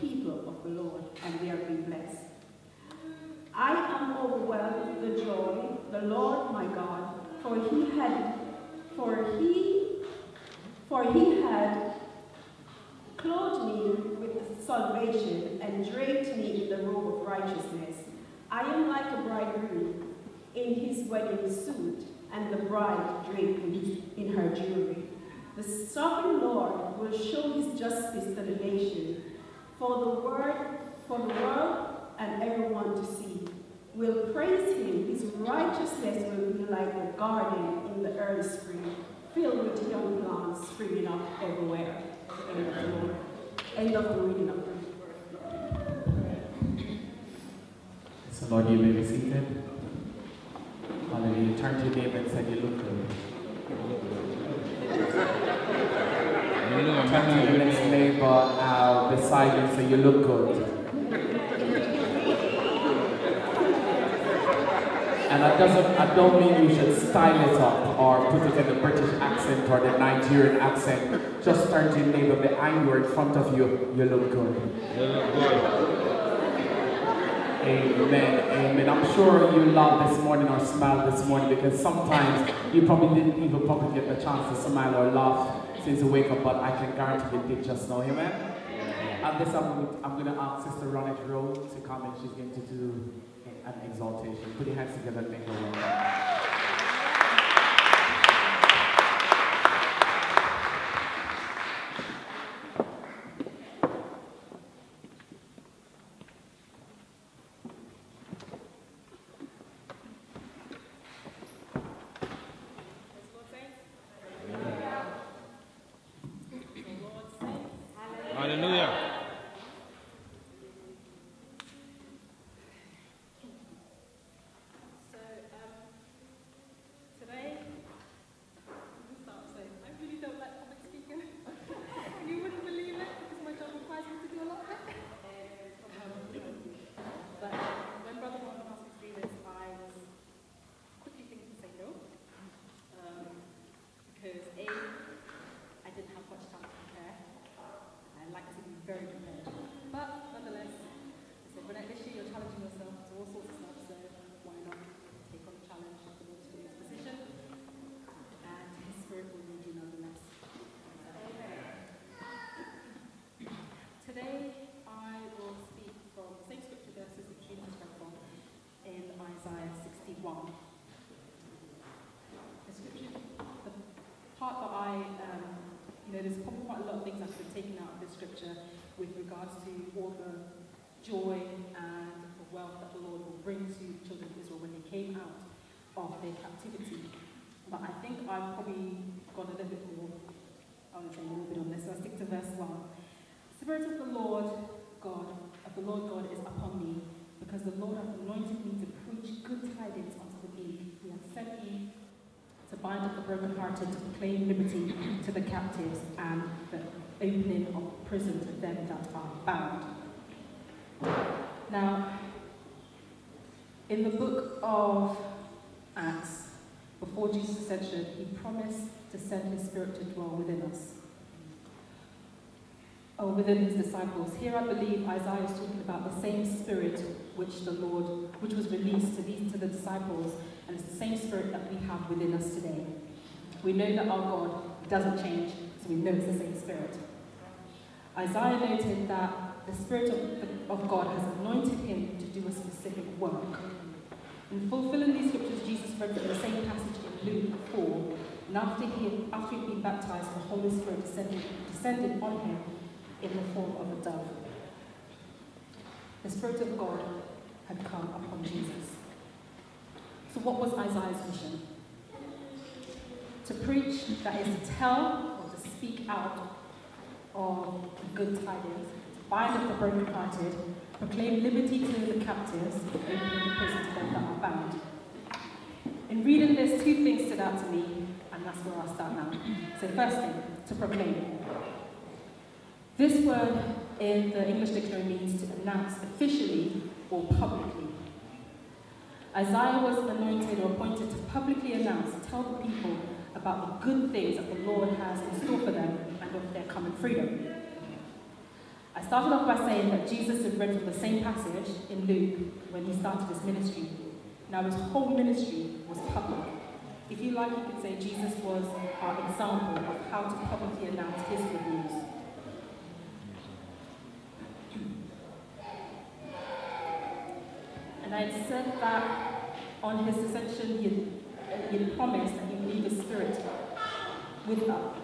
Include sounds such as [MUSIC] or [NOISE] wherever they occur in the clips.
people of the Lord, and we are being blessed. I am overwhelmed with the joy, the Lord my God, for he had, for he, for he had clothed me with salvation and draped me in the robe of righteousness. I am like a bridegroom in his wedding suit, and the bride draped in her jewelry. The sovereign Lord will show his justice to the nation for the word, for the world and everyone to see. We'll praise him. His righteousness will be like a garden in the early spring, filled with young plants springing up everywhere. End of the, reading of So Lord, you may be seated. Hallelujah. Turn to neighbor and say, you look good. Turn to your next neighbor uh, beside you look good. And that doesn't, I don't mean you should style it up or put it in the British accent or the Nigerian accent. Just turn to your neighbor behind you or in front of you, you look good. You look good. Amen, amen. I'm sure you laughed this morning or smiled this morning because sometimes you probably didn't even probably get the chance to smile or laugh since you wake up, but I can guarantee you did just now, amen? At this, I'm, I'm going to ask Sister Ronnette Rowe to come and she's going to do an exaltation. Put your hands together and make welcome. Hallelujah. So, um, today, let me start saying, I really don't like public speaking. you wouldn't believe it because my job requires me to do a lot of it. Um, but when Brother Warren asked me to do this, I was quickly thinking to say no. Um, because A, I didn't have much time to prepare. I like to be very prepared. But nonetheless, I said, when this year you're challenging yourself to all sorts of stuff, so why not take on the challenge of the Lord's put you in this position? And His Spirit will lead you nonetheless. Today, I will speak from the same scripture verses that June has read from in Isaiah 61. The scripture, the part that I, um, you know, there's probably quite a lot of things that have been taken out of this scripture with regards to all the joy and the wealth that the Lord will bring to the children of Israel when they came out of their captivity. But I think I've probably gone a little bit more, I want to say a little bit on this, so I'll stick to verse 1. Spirit of the Lord God, of the Lord God is upon me, because the Lord hath anointed me to preach good tidings unto the meek. He hath sent me to bind up the brokenhearted, to proclaim liberty to the captives, and the opening of prison to them that are bound. Now, in the book of Acts, before Jesus' ascension, he promised to send his spirit to dwell within us. Or within his disciples. Here I believe Isaiah is talking about the same spirit which the Lord, which was released to these to the disciples, and it's the same spirit that we have within us today. We know that our God doesn't change, so we know it's the same spirit. Isaiah noted that the Spirit of, of God has anointed him to do a specific work. In fulfilling these scriptures, Jesus read the same passage in Luke 4, and after he, after he'd been baptized, the Holy Spirit descended, descended on him in the form of a dove. The Spirit of God had come upon Jesus. So what was Isaiah's mission? To preach, that is to tell or to speak out of good tidings, bind up the brokenhearted, proclaim liberty to the captives, opening the prison to them that are bound. In reading this, two things stood out to me, and that's where I'll start now. So first thing, to proclaim. This word in the English dictionary means to announce officially or publicly. Isaiah was anointed or appointed to publicly announce, tell the people about the good things that the Lord has in store for them and of their coming freedom. I started off by saying that Jesus had read from the same passage in Luke when he started his ministry. Now his whole ministry was public. If you like, you could say Jesus was our example of how to publicly announce his good news. And I had said that on his ascension, he had promised that he would leave his spirit with us,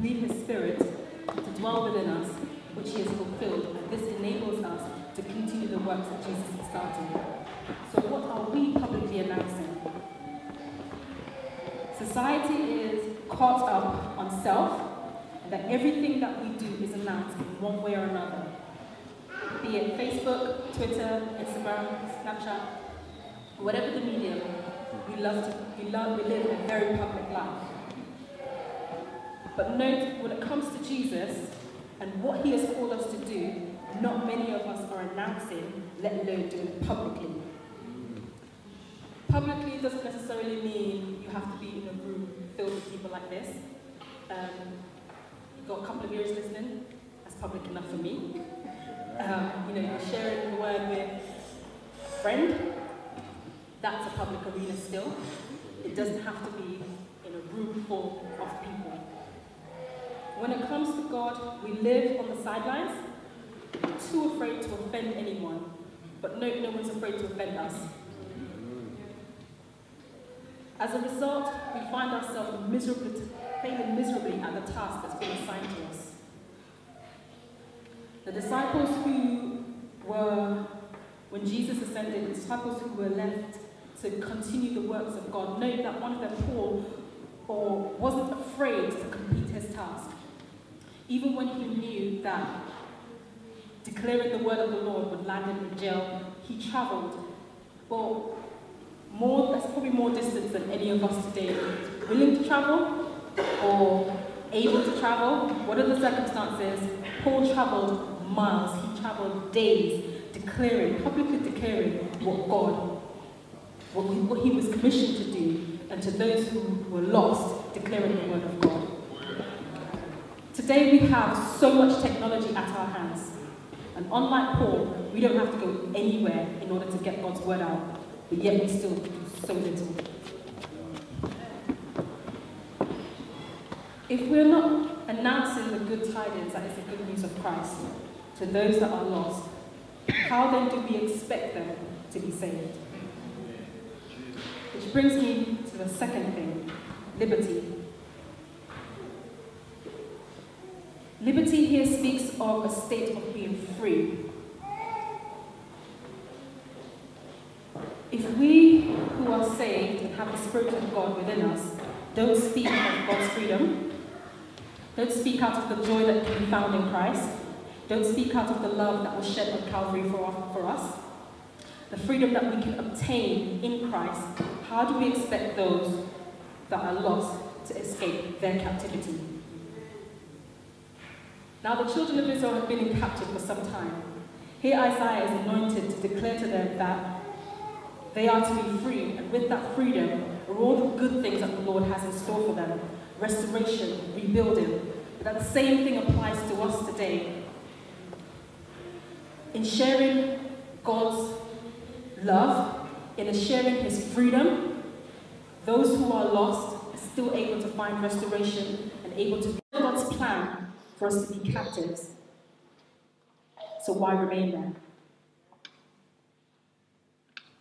leave His Spirit to dwell within us, which He has fulfilled, and this enables us to continue the works that Jesus has started. So, what are we publicly announcing? Society is caught up on self, and that everything that we do is announced in one way or another. Be it Facebook, Twitter, Instagram, Snapchat, whatever the medium, we love to we love we live a very public life. But note when it comes to Jesus and what he has called us to do, not many of us are announcing, let alone doing it publicly. Publicly doesn't necessarily mean you have to be in a room filled with people like this. Um, got a couple of ears listening, that's public enough for me. Um, you know, you're sharing the word with a friend, that's a public arena still. It doesn't have to be in a room full of people. When it comes to God, we live on the sidelines, too afraid to offend anyone, but no, no one's afraid to offend us. As a result, we find ourselves miserably, failing miserably at the task that's been assigned to us. The disciples who were, when Jesus ascended, the disciples who were left to continue the works of God, knowing that one of them, Paul, or wasn't afraid to complete his task. Even when he knew that declaring the word of the Lord would land him in jail, he traveled. Well, more, that's probably more distance than any of us today. Willing to travel or able to travel, what are the circumstances? Paul traveled miles, he traveled days, declaring, publicly declaring what God, what what he was commissioned to do, and to those who were lost, declaring the word of God. Today we have so much technology at our hands. And unlike Paul, we don't have to go anywhere in order to get God's word out, but yet we still do so little. If we're not announcing the good tidings, that is the good news of Christ, to those that are lost, how then do we expect them to be saved? Which brings me to the second thing liberty. Liberty here speaks of a state of being free. If we who are saved and have the Spirit of God within us don't speak of God's freedom, don't speak out of the joy that can be found in Christ, don't speak out of the love that was shed on Calvary for, for us, the freedom that we can obtain in Christ, how do we expect those that are lost to escape their captivity? Now the children of Israel have been in captive for some time. Here Isaiah is anointed to declare to them that they are to be free, and with that freedom are all the good things that the Lord has in store for them restoration, rebuilding. But that same thing applies to us today. In sharing God's love, in sharing His freedom, those who are lost are still able to find restoration and able to be God's plan for us to be captives. So why remain there?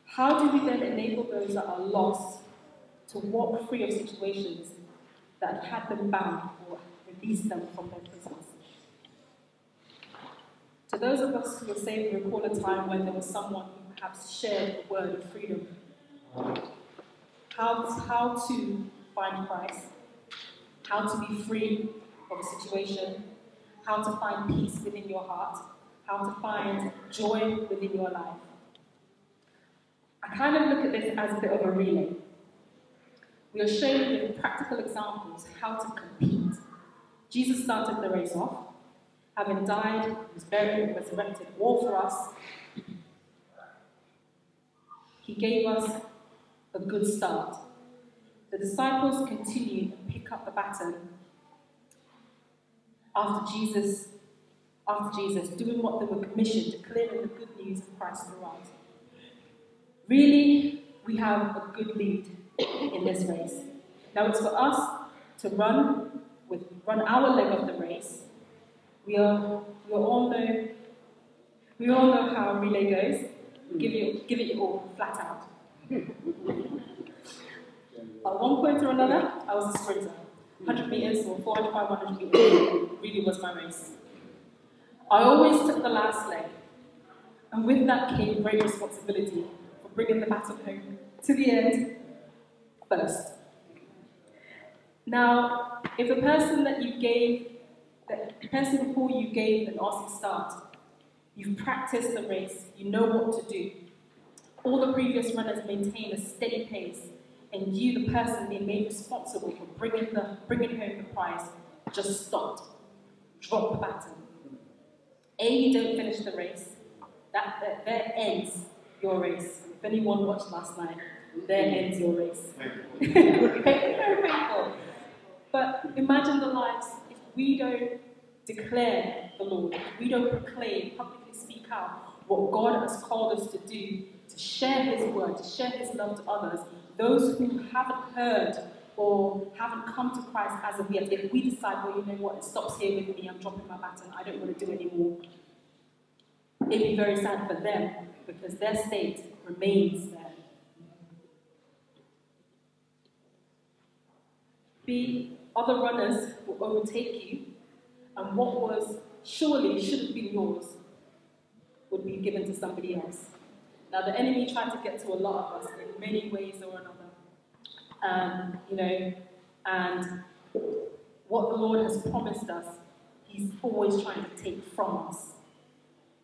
How do we then enable those that are lost to walk free of situations that have had them bound or release them from their prisons? To those of us who are saved, we recall a time when there was someone who perhaps shared the word of freedom. How, how to find Christ, how to be free of a situation, how to find peace within your heart, how to find joy within your life. I kind of look at this as a bit of a relay. We are shown with practical examples how to compete. Jesus started the race off, having died, was buried, and resurrected, all for us. He gave us a good start. The disciples continued and pick up the baton after Jesus, after Jesus, doing what they were commissioned, declaring the good news of Christ throughout. Really, we have a good lead in this race. Now it's for us to run with run our leg of the race. We are we all know we all know how a relay goes. Give it give it your all flat out. [LAUGHS] At one point or another, I was a sprinter. 100 meters or 400, 500 meters really was my race. I always took the last leg, and with that came great responsibility for bringing the baton home to the end first. Now, if the person that you gave, the person who you gave an awesome start, you've practiced the race, you know what to do. All the previous runners maintain a steady pace, and you, the person being made responsible for bringing, the, bringing home the prize, just stopped. Drop the baton. A, you don't finish the race. That, that, there ends your race. If anyone watched last night, there ends your race. [LAUGHS] Very painful. But imagine the lives we don't declare the Lord, we don't proclaim, publicly speak out what God has called us to do, to share His word, to share His love to others, those who haven't heard or haven't come to Christ as of yet, if we decide, well, you know what, it stops here with me, I'm dropping my baton, I don't want to do anymore, it'd be very sad for them because their state remains there. B, other runners will overtake you, and what was surely should have been yours would be given to somebody else. Now, the enemy tried to get to a lot of us in many ways or another. Um, you know, and what the Lord has promised us, He's always trying to take from us.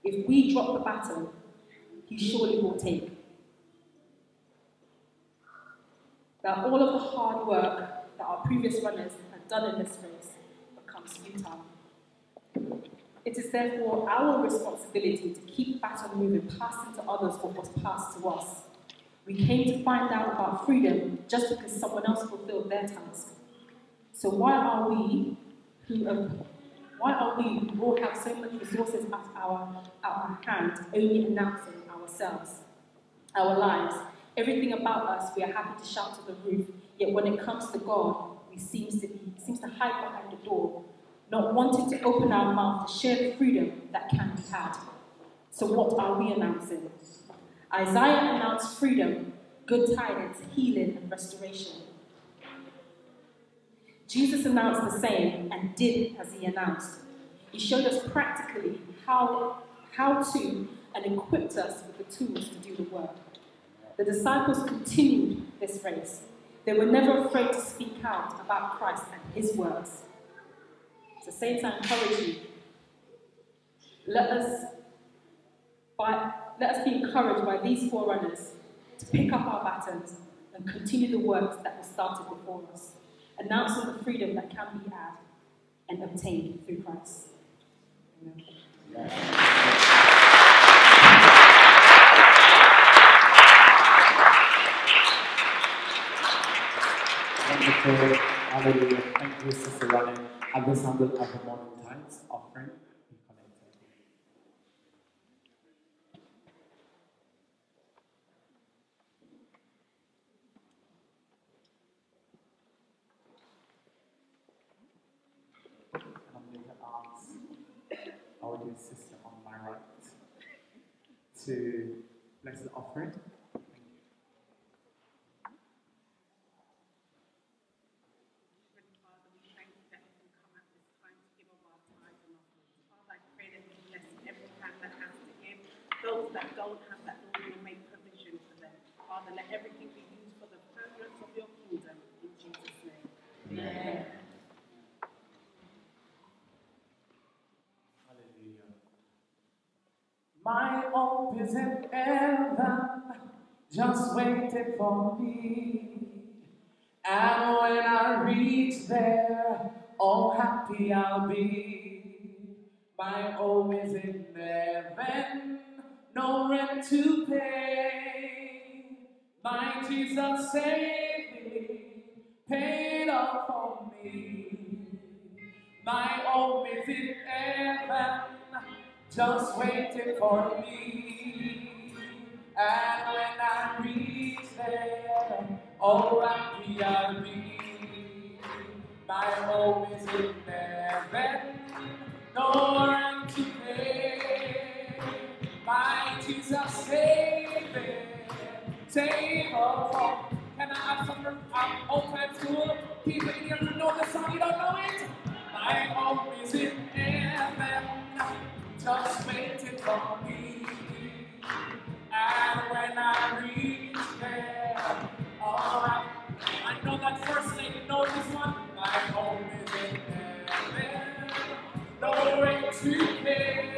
If we drop the battle, He surely will take. Now, all of the hard work that our previous runners had done in this race becomes futile. It is therefore our responsibility to keep baton moving, passing to others what was passed to us. We came to find out about freedom just because someone else fulfilled their task. So why are we who have, why are we who all have so much resources at our, at our hand only announcing ourselves, our lives, everything about us we are happy to shout to the roof, yet when it comes to God, we seems to be seems to hide behind the door, not wanting to open our mouth to share the freedom that can be had. So what are we announcing? Isaiah announced freedom, good tidings, healing, and restoration. Jesus announced the same and did as he announced. He showed us practically how, how to and equipped us with the tools to do the work. The disciples continued this race. They were never afraid to speak out about Christ and his works. So, Saints, I encourage you. Let us, by, let us be encouraged by these forerunners to pick up our batons and continue the works that were started before us, announcing the freedom that can be had and obtained through Christ. Amen. Wonderful. Hallelujah. Thank you, Sister Ronnie. At this time, we'll the morning tithes offering. Sister on my right to bless the offering. Heavenly Father, we thank you that we can come at this time to give of our tithes and offerings. Father, I pray that you bless every hand that has to give. Those that don't have that, Lord, you will make provision for them. Father, let everything be used for the furtherance of your kingdom. In Jesus' name. Amen. Hallelujah. My hope is in heaven, just waiting for me. And when I reach there, oh happy I'll be. My home is in heaven, no rent to pay. My Jesus saved me, paid all for me. My home is in heaven, just waiting for me. And when I reach there, oh happy I'll be. My home is in heaven, no rent to pay. My Jesus saved me, save all. Can I have some um, old time school people in here who know the song? You don't know it? My home is in heaven, just waiting for me. And when I reach there, all right, I know that first lady knows this one. My home is in heaven, no way to pay.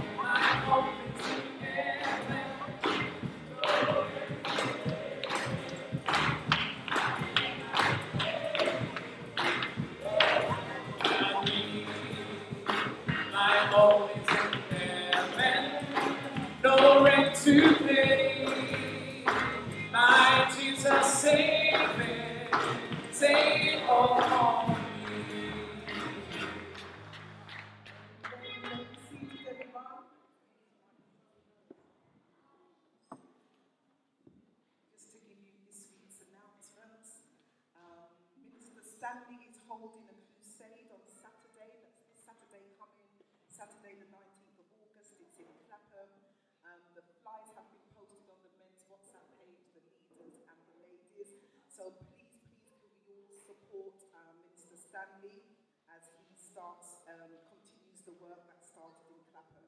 starts, um, continues the work that started in Clapham.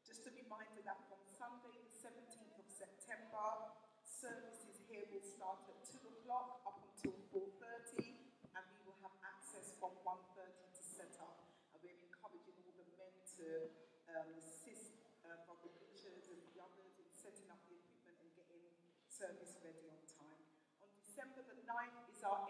Just to a reminder that from Sunday, the 17th of September, services here will start at 2 o'clock up until 4.30 and we will have access from 1.30 to set up. And we're encouraging all the men to um, assist uh, the Richards and the others in setting up the equipment and getting service ready on time. On December the 9th is our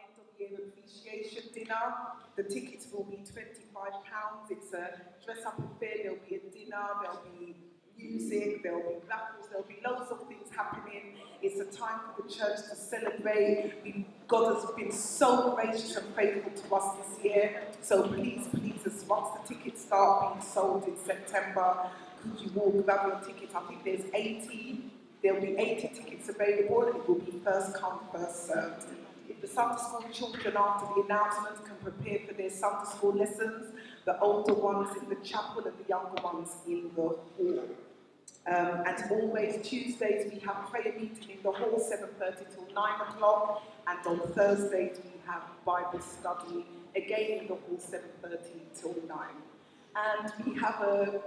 appreciation dinner. The tickets will be £25. It's a dress up affair, there'll be a dinner, there'll be music, there'll be raffles, there'll be loads of things happening. It's a time for the church to celebrate. God has been so gracious and faithful to us this year. So please, please, as once the tickets start being sold in September, could you all grab your tickets? I think there's 80. There'll be 80 tickets available. It will be first come, first served. The Sunday school children after the announcement can prepare for their Sunday school lessons, the older ones in the chapel and the younger ones in the hall. Um, and always Tuesdays we have prayer meeting in the hall 7.30 till 9 o'clock and on Thursdays we have Bible study again in the hall 7.30 till 9. And we have a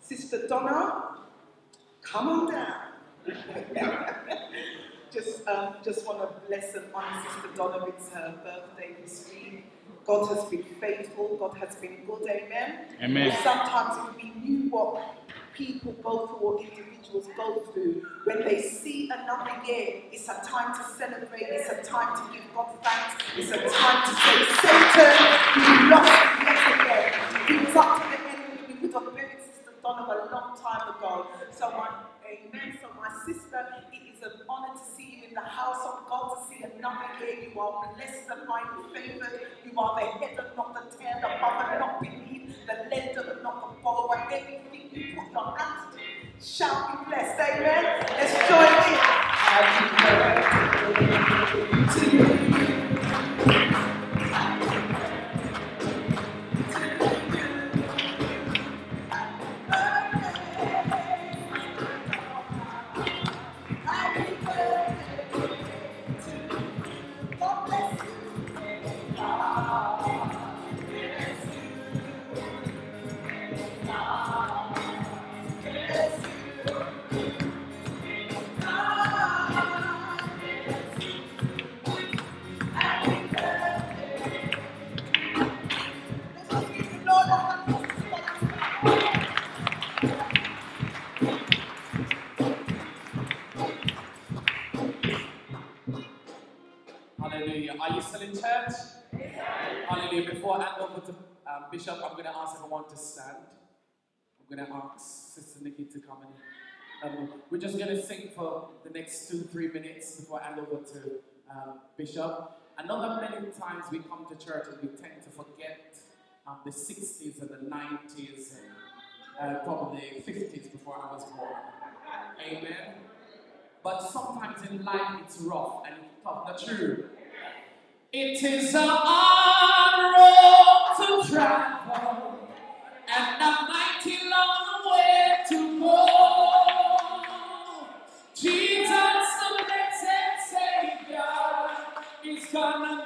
Sister Donna, come on down. [LAUGHS] just um, just want to bless and honor Sister Donna. It's her birthday this week. God has been faithful. God has been good. Amen. Amen. Sometimes if we knew what people go through or individuals go through, when they see another year, it's a time to celebrate. It's a time to give God thanks. It's a time to say, Satan, you lost yet again. It was up to the enemy. We would have buried Sister Donna a long time ago. So my amen. So my sister, it is an honor to see you in the house of God, to see another year. You are blessed and highly favored. You are the head and not the tail, the and not beneath, the lender and not the borrower. Everything you put your hands to shall be blessed. Amen. Let's join in. to stand. I'm going to ask Sister Nikki to come in. Um, we're just going to sing for the next two, three minutes before I hand over to um, Bishop. that many times we come to church and we tend to forget um, the 60s and the 90s and uh, probably 50s before I was born. Amen. But sometimes in life it's rough and tough. Not true. It is an honor to travel and a mighty long way to go. Jesus, the blessed Savior, is gonna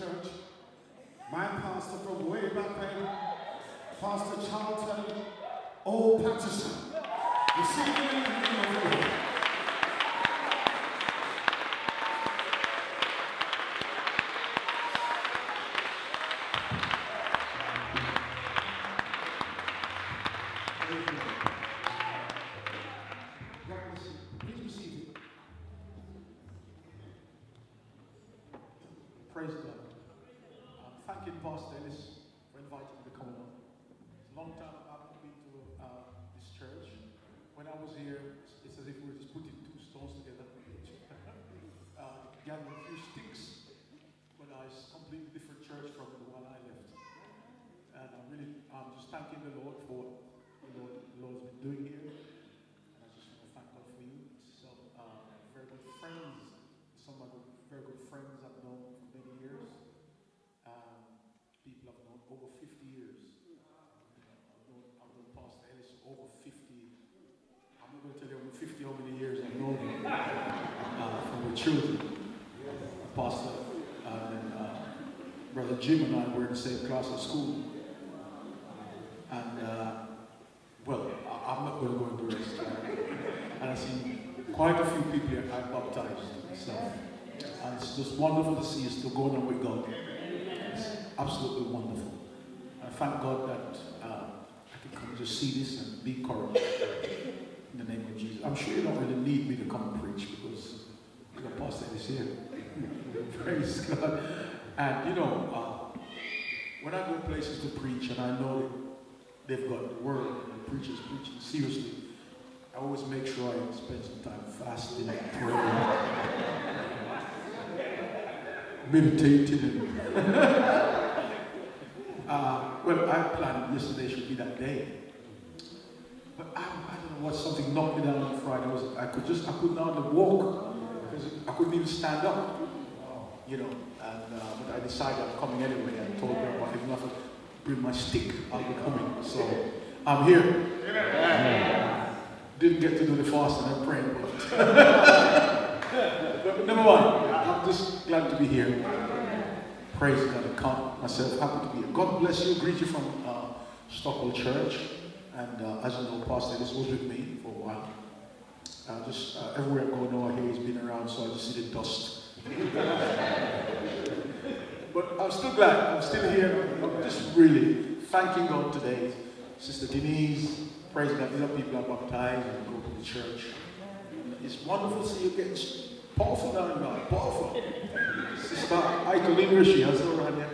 church, my pastor from way back when, Pastor Charlton O. Patterson. Receive him in the name of the Lord. Praise the Lord. God bless you. Please be seated. Praise God. I'm thanking Pastor Ellis for inviting me to come along. It's a long time I've been to uh, this church. When I was here, it's as if we were just putting two stones together. uh, gathering a few sticks, but uh, it's a completely different church from the one I left. And I'm really, I'm just thanking the Lord for what the Lord, the Lord's been doing here. And I just want to thank God for you. So, uh, very good friends, some of the very good friends I've known for many years. Um, people I've known over 50 years. I've known, I've known Pastor Ellis for over 50. I'm not going to tell you over 50 how many years I've known him. Children. Pastor uh, and uh, Brother Jim and I were in the same class at school. And, uh, well, I, I'm not going to go into. Uh, and I see quite a few people here I've baptized myself. And it's just wonderful to see us still going on with God. It's absolutely wonderful. I thank God that uh, I can come to see this and be encouraged in the name of Jesus. I'm sure you don't really need me to come and preach because the pastor is here. Praise God. And you know, uh, when I go places to preach and I know that they've got the word and the preacher's preaching seriously, I always make sure I spend some time fasting and praying, [LAUGHS] meditating. [LAUGHS] Uh, well, I planned yesterday should be that day. But I, I don't know what, something knocked me down on Friday. I, Was, I could just, I couldn't hardly walk I couldn't even stand up. You know, and, uh, but I decided I'm coming anyway. I told them, well, if nothing, bring my stick, I'll be coming. So I'm here. Didn't get to do the fasting and praying, but, [LAUGHS] number one. I'm just glad to be here. Praise God. I count myself happy to be here. God bless you. Greet you from uh, Church. And uh, as you know, Pastor, this was with me for a while. Uh, just uh, everywhere I go now, I hear he's been around, so I just see the dust. [LAUGHS] but I'm still glad. I'm still here. I'm just really thanking God today. Sister Denise, praise God. These are people are baptized and go to the church. It's wonderful to see you getting powerful down God. Powerful. Sister Ike Lingrishi, how's it around here?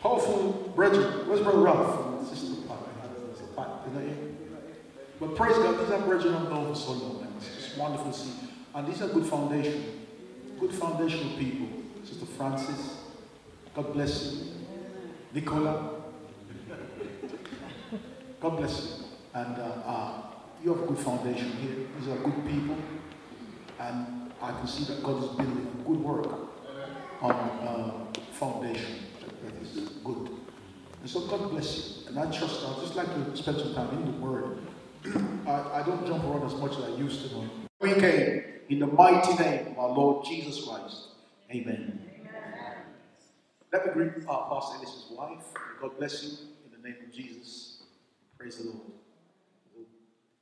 Powerful brethren. Where's Brother Ralph? Sister. Pat, is that you? But praise God, these are brethren I've known for so long. Wonderful see. And these are good foundation. Good foundational people. Sister Francis, God bless you. Nicola, [LAUGHS] God bless you. And uh, uh, you have a good foundation here. These are good people. And I can see that God is building good work on uh, foundation. That is good. And so God bless you. And I trust, I'd just like to spend some time in the Word. [CLEARS THROAT] I, I don't jump around as much as I used to. We came in the mighty name of our Lord Jesus Christ. Amen. Let me greet our Pastor Ellis's wife. God bless you in the name of Jesus. Praise the Lord.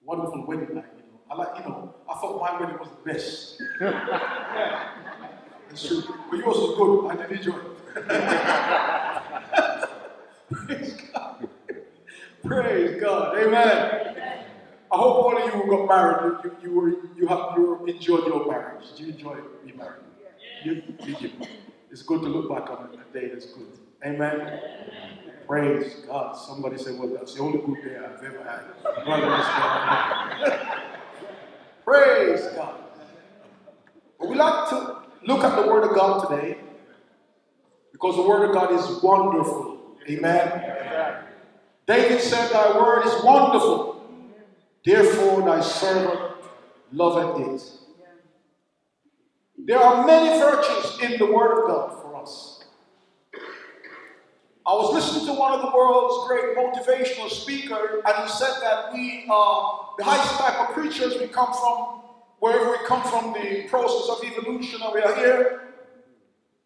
Wonderful wedding night, you know. I like, you know, I thought my wedding was the best. [LAUGHS] it's true. But yours was good. I did enjoy it. [LAUGHS] Praise God. Praise God. Amen. I hope all of you who got married, you, you, were you have you enjoyed your marriage. Did you enjoy being married? You, you? It's good to look back on a day that's good. Amen. Praise God. Somebody said, Well, that's the only good day I've ever had. Brother, [LAUGHS] Praise God. But we like to look at the Word of God today. Because the word of God is wonderful. Amen. David said, Thy word is wonderful. Therefore, thy servant loveth it. There are many virtues in the word of God for us. I was listening to one of the world's great motivational speakers, and he said that we are the highest type of creatures. We come from wherever we come from, the process of evolution, and we are here.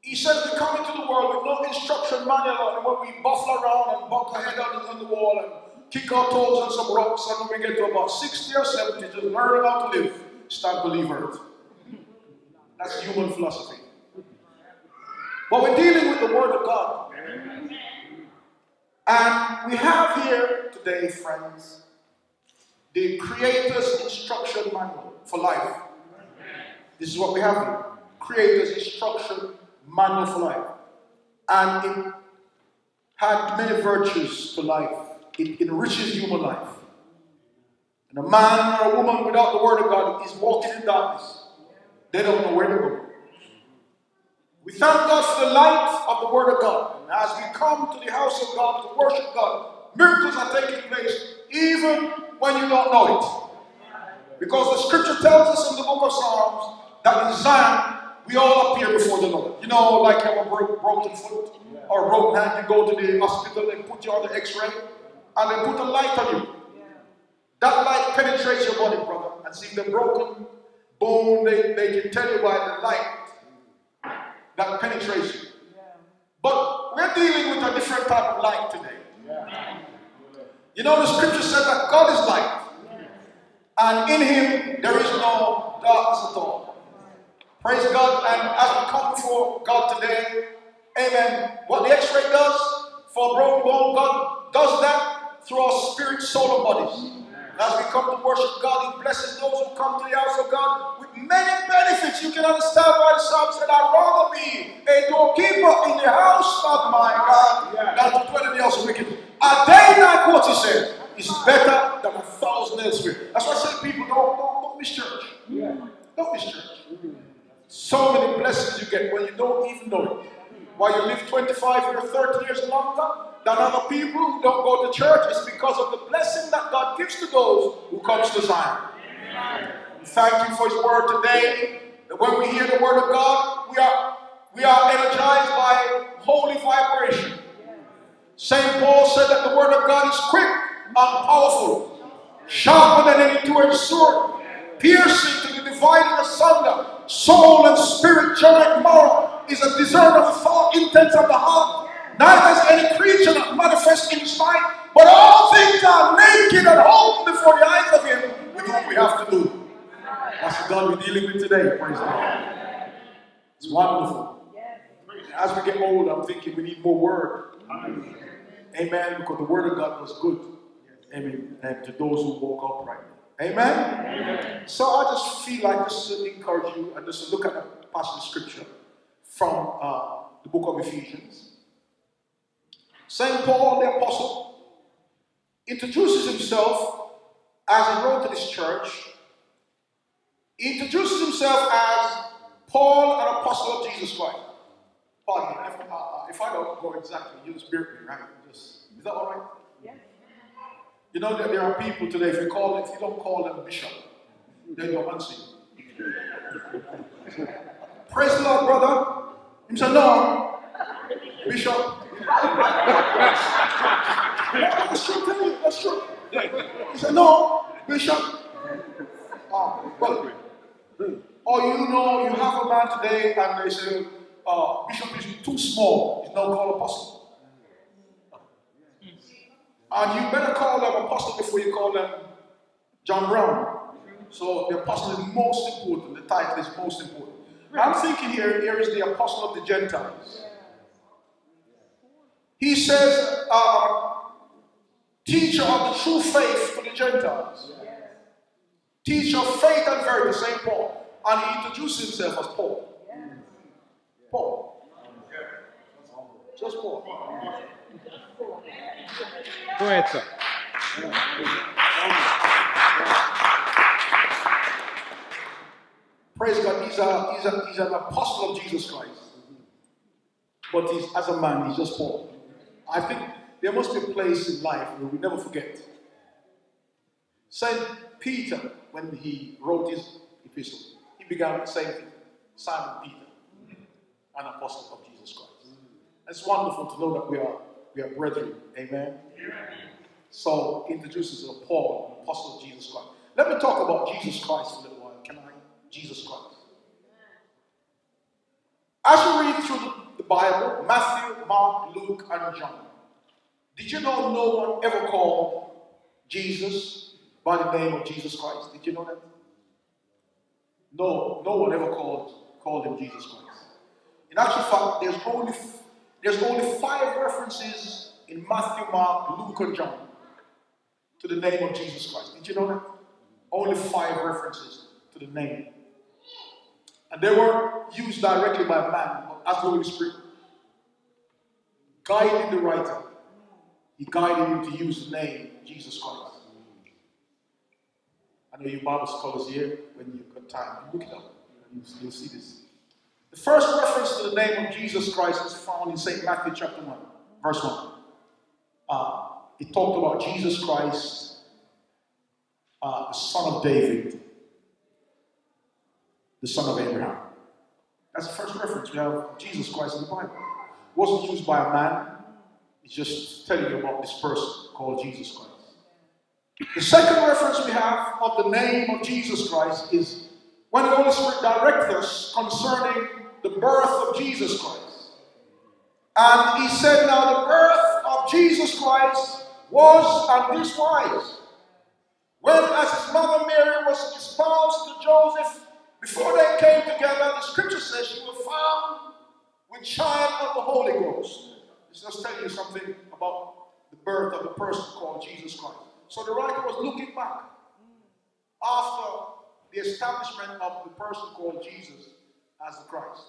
He said we come into the world with no instruction manual, and when we buffle around and buck our head on the wall and kick our toes on some rocks, and we get to about 60 or 70, just learn how to live, start believe earth. That's human philosophy. But we're dealing with the Word of God. And we have here today, friends, the Creator's instruction manual for life. This is what we have here Creator's instruction manual for life. And it had many virtues to life, it enriches human life. And a man or a woman without the Word of God is walking in darkness. They don't know where to go. We thank God for the light of the Word of God. And as we come to the house of God to worship God, miracles are taking place even when you don't know it. Because the scripture tells us in the book of Psalms that in Zion we all appear before the Lord. You know, like you have a broken foot or a broken hand, you go to the hospital, they put you on the x ray, and they put a light on you. That light penetrates your body, brother. And see the broken bone, they, they can tell you by the light that penetrates you. But we're dealing with a different type of light today. You know, the scripture said that God is light, and in Him there is no darkness at all. Praise God, and as we come before God today, amen. What the x ray does for broken bone, God does that through our spirit, soul, and bodies. As we come to worship God, He blesses those who come to the house of God with many benefits. You can understand why the psalm said, I'd rather be a doorkeeper in the house of my God than to dwell in the house of wicked. A day like what He said is better than a thousand elsewhere. That's why I people, don't, don't, don't miss church. Don't miss church. So many blessings you get when you don't even know it. Why you live 25 or 30 years longer than other people who don't go to church is because of the blessing that God gives to those who comes to Zion. We Thank you for His word today. That when we hear the word of God, we are we are energized by holy vibration. Saint Paul said that the word of God is quick and powerful, sharper than any two-edged sword, piercing to the dividing asunder, soul and spirit, joint and marrow, is a discerner of thought, intents of the heart. Neither is any creature that manifest in his sight, but all things are naked and open before the eyes of him with whom we have to do. That's the God we're dealing with today. Praise God. It's wonderful. As we get older, I'm thinking we need more word. Amen. Because the word of God was good. Amen. And to those who walk upright. Amen. So I just feel like just to encourage you and just look at a passage of scripture from uh, the book of Ephesians. St. Paul the Apostle introduces himself as he wrote to this church. He introduces himself as Paul, an apostle of Jesus Christ. Pardon me, if, uh, if I don't go exactly, you just bear with me, right? Just, is that all right? Yes. You know that there are people today, if you call if you don't call them bishop, they don't answer you. [LAUGHS] Praise the Lord, brother. He said, No, bishop. True, tell me, that's true. He said, No, bishop. Oh, well, or you know, you have a man today and they say, uh, bishop is too small, he's now called apostle. And you better call them apostle before you call them John Brown. So the apostle is most important, the title is most important. I'm thinking here, here is the apostle of the Gentiles. He says, uh, teacher of the true faith to the Gentiles. Teacher of faith and verity, St. Paul. And he introduced himself as Paul. Paul. Just Paul. Poeta. Praise God. He's, a, he's, a, he's an apostle of Jesus Christ. but he's, as a man, he's just Paul. I think there must be a place in life where we never forget. Saint Peter, when he wrote his epistle, he began with thing Simon Peter, an apostle of Jesus Christ. It's wonderful to know that we are, we are brethren. Amen. So, he introduces us Paul, an apostle of Jesus Christ. Let me talk about Jesus Christ for a little while. Can I? Jesus Christ. As you read through Bible, Matthew, Mark, Luke, and John, did you know no one ever called Jesus by the name of Jesus Christ? Did you know that? No, no one ever called, called him Jesus Christ. In actual fact, there's only, there's only five references in Matthew, Mark, Luke, and John to the name of Jesus Christ. Did you know that? Only five references to the name. And they were used directly by man, as the Holy Spirit guiding the writer. He guided him to use the name Jesus Christ. I know you Bible scholars here, when you've got time, look it up. You'll, see this. The first reference to the name of Jesus Christ is found in St. Matthew chapter 1, verse 1. Uh, it talked about Jesus Christ, uh, the son of David, the son of Abraham. That's the first reference we have Jesus Christ in the Bible. Wasn't used by a man, it's just telling you about this person called Jesus Christ. The second reference we have of the name of Jesus Christ is when the Holy Spirit directs us concerning the birth of Jesus Christ. And he said, Now the birth of Jesus Christ was on this wise. When, as his mother Mary was espoused to Joseph, before they came together, the scripture says she was found with child of the Holy Ghost. It's just telling you something about the birth of the person called Jesus Christ. So the writer was looking back after the establishment of the person called Jesus as the Christ.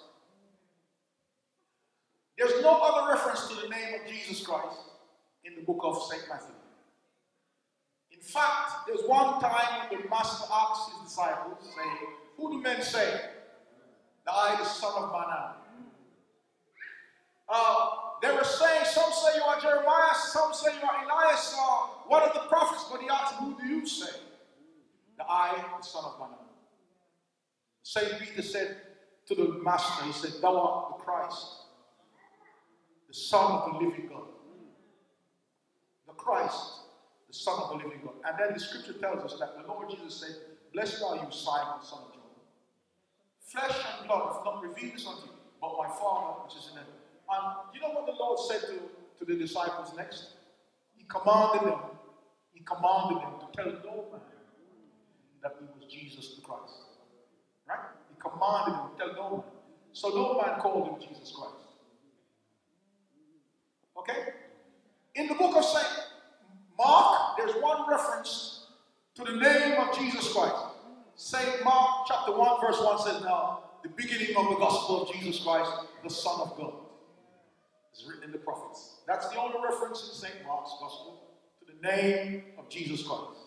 There's no other reference to the name of Jesus Christ in the book of St. Matthew. In fact, there's one time when the master asked his disciples, saying, Who do men say that I, the Son of Man, am? Uh, they were saying, Some say you are Jeremiah, some say you are Elias, uh, one of the prophets. But he asked, Who do you say that I, the Son of Man? St. Peter said to the master, He said, Thou art the Christ, the Son of the living God. The Christ, the Son of the living God. And then the scripture tells us that the Lord Jesus said, Blessed are you, Simon, son of John. Flesh and blood have not revealed this unto you, but my Father which is in heaven. And you know what the Lord said to, to the disciples next? He commanded them, He commanded them to tell no man that he was Jesus the Christ. Right? He commanded them to tell no man. So no man called him Jesus Christ. Okay? In the book of St. Mark, there's one reference to the name of Jesus Christ. St. Mark chapter 1, verse 1 says, Now, the beginning of the gospel of Jesus Christ, the Son of God. Written in the prophets. That's the only reference in St. Mark's gospel to the name of Jesus Christ.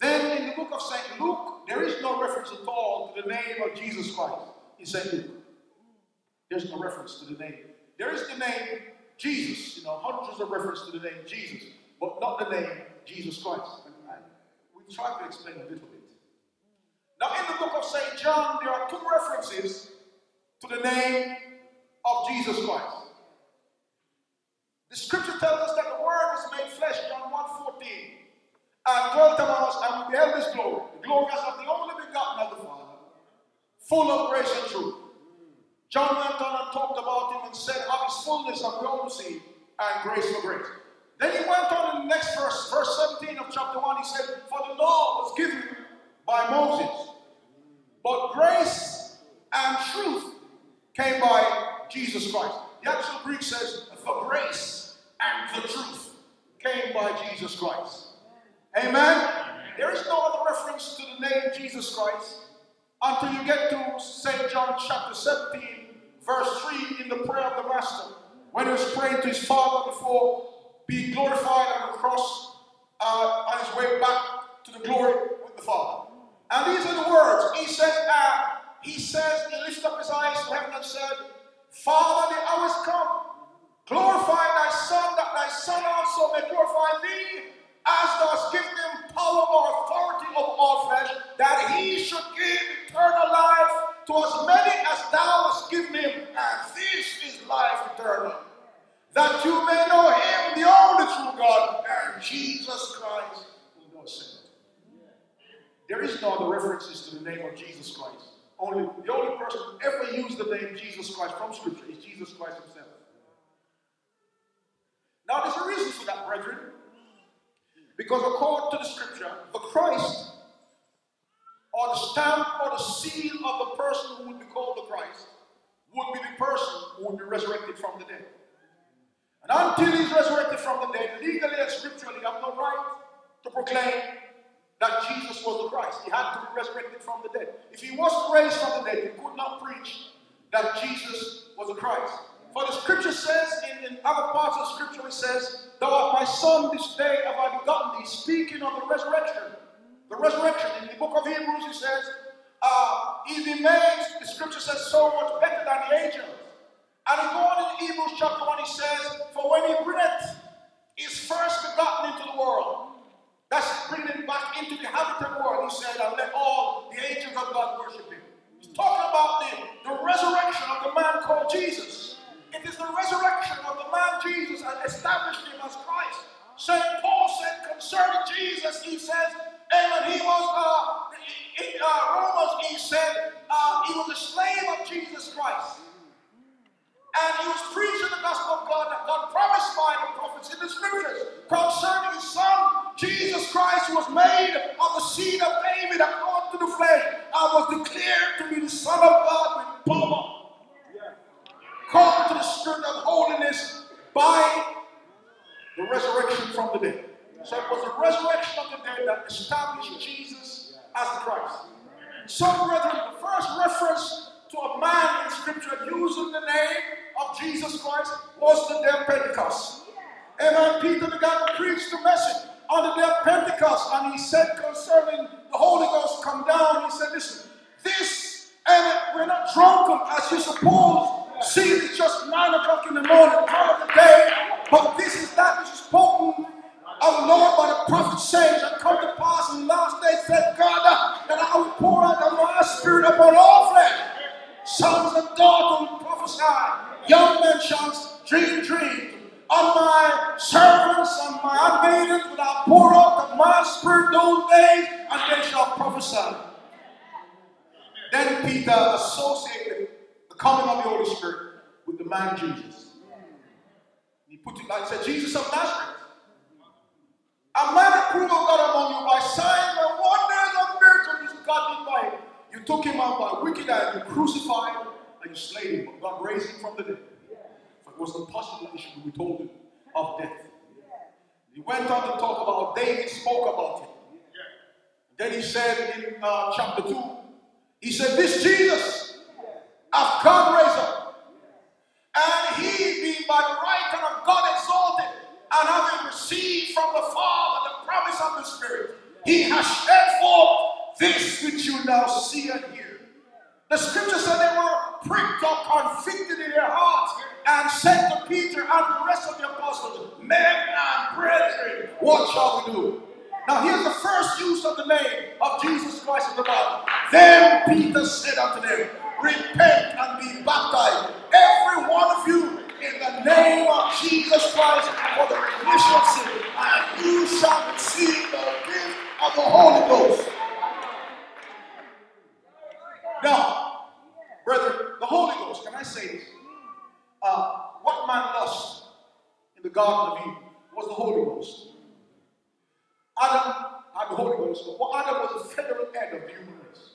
Then in the book of St. Luke, there is no reference at all to the name of Jesus Christ in St. Luke. There's no reference to the name. There is the name Jesus, you know, hundreds of references to the name Jesus, but not the name Jesus Christ. We try to explain a little bit. Now, in the book of St. John, there are two references to the name of Jesus Christ. The scripture tells us that the Word was made flesh, John 1 14, and dwelt among us, and we beheld his glory, the glory as of the only begotten of the Father, full of grace and truth. John went on and talked about him and said, Of his fullness all received, and grace for grace. Then he went on in the next verse, verse 17 of chapter 1, he said, For the law was given by Moses, but grace and truth came by Jesus Christ. The actual Greek says, for grace and the truth came by Jesus Christ. Amen? There is no other reference to the name Jesus Christ until you get to St. John chapter 17, verse 3 in the prayer of the Master, when he was praying to his Father before being glorified on the cross uh, on his way back to the glory with the Father. And these are the words. He says, uh, he says, he lifted up his eyes to heaven and said, Father, the hour is come. Glorify thy Son, that thy Son also may glorify thee, as thou hast given him power or authority over all flesh, that he should give eternal life to as many as thou hast given him. And this is life eternal. That you may know him, the only true God, and Jesus Christ, who was sent. There is no other references to the name of Jesus Christ. Only the only person who ever used the name Jesus Christ from Scripture is Jesus Christ Himself. Now, there's a reason for that, brethren. Because according to the Scripture, the Christ, or the stamp or the seal of the person who would be called the Christ, would be the person who would be resurrected from the dead. And until he's resurrected from the dead, legally and scripturally, I have no right to proclaim that Jesus was the Christ. He had to be resurrected from the dead. If he wasn't raised from the dead, he could not preach that Jesus was the Christ. For the scripture says, in, in other parts of scripture, it says, Thou art my son, this day have I begotten thee, speaking of the resurrection. The resurrection. In the book of Hebrews, it says, uh, He remains, the scripture says, so much better than the angels. And he go on in Hebrews chapter 1, he says, For when he bringeth his first begotten into the world, that's bringing back into the habited world, he said, and let all the angels of God worship him. He's talking about the, the resurrection of the man called Jesus. It is the resurrection of the man Jesus and established him as Christ. St. Paul said concerning Jesus, he says, and he was uh, in uh, Romans, he said uh, he was a slave of Jesus Christ. And he was preaching the gospel of God that God promised by the prophets in the scriptures concerning his son, Jesus Christ, who was made of the seed of David according to the flesh and was declared to be the Son of God with power. called to the spirit of holiness by the resurrection from the dead. So it was the resurrection of the dead that established Jesus as the Christ. So, brethren, the first reference to a man in Scripture using the name of Jesus Christ was the day of Pentecost. Amen. Peter began to preach the message on the day of Pentecost, and he said concerning the Holy Ghost come down, he said, Listen, this, and we're not drunken as you suppose. See, it's just nine o'clock in the morning, part of the day, but this is that which is spoken of the Lord by the prophet saying that come to pass in the last days, said God, that I will pour out my spirit upon all flesh. Sons and daughters will prophesy, young men shall dream dreams. On my servants and my handmaidens will I pour out of my spirit those days, and they shall prophesy. Then Peter associated the coming of the Holy Spirit with the man Jesus. He put it like he said, Jesus of Nazareth. A man approved of God among you by signs and wonders and miracles God did by him. You took him out by wicked and you crucified and you slayed him, but God raised him from the dead. For it was impossible that he should be of death. He went on to talk about David spoke about him. Then he said in uh, chapter 2, he said, This Jesus hath God raised up, and he being by the right hand of God exalted, and having received from the Father the promise of the Spirit, he has shed forth this which you now see and hear. The scripture said they were pricked or convicted in their hearts and said to Peter and the rest of the apostles, Men and brethren, what shall we do? Now here's the first use of the name of Jesus Christ in the Bible. Then Peter said unto them, Repent and be baptized, every one of you, in the name of Jesus Christ for the remission of sin, and you shall receive the gift of the Holy Ghost. Now, brethren, the Holy Ghost, can I say this? Uh, what man lost in the Garden of Eden was the Holy Ghost. Adam had the Holy Ghost, but Adam was the federal head of the human race.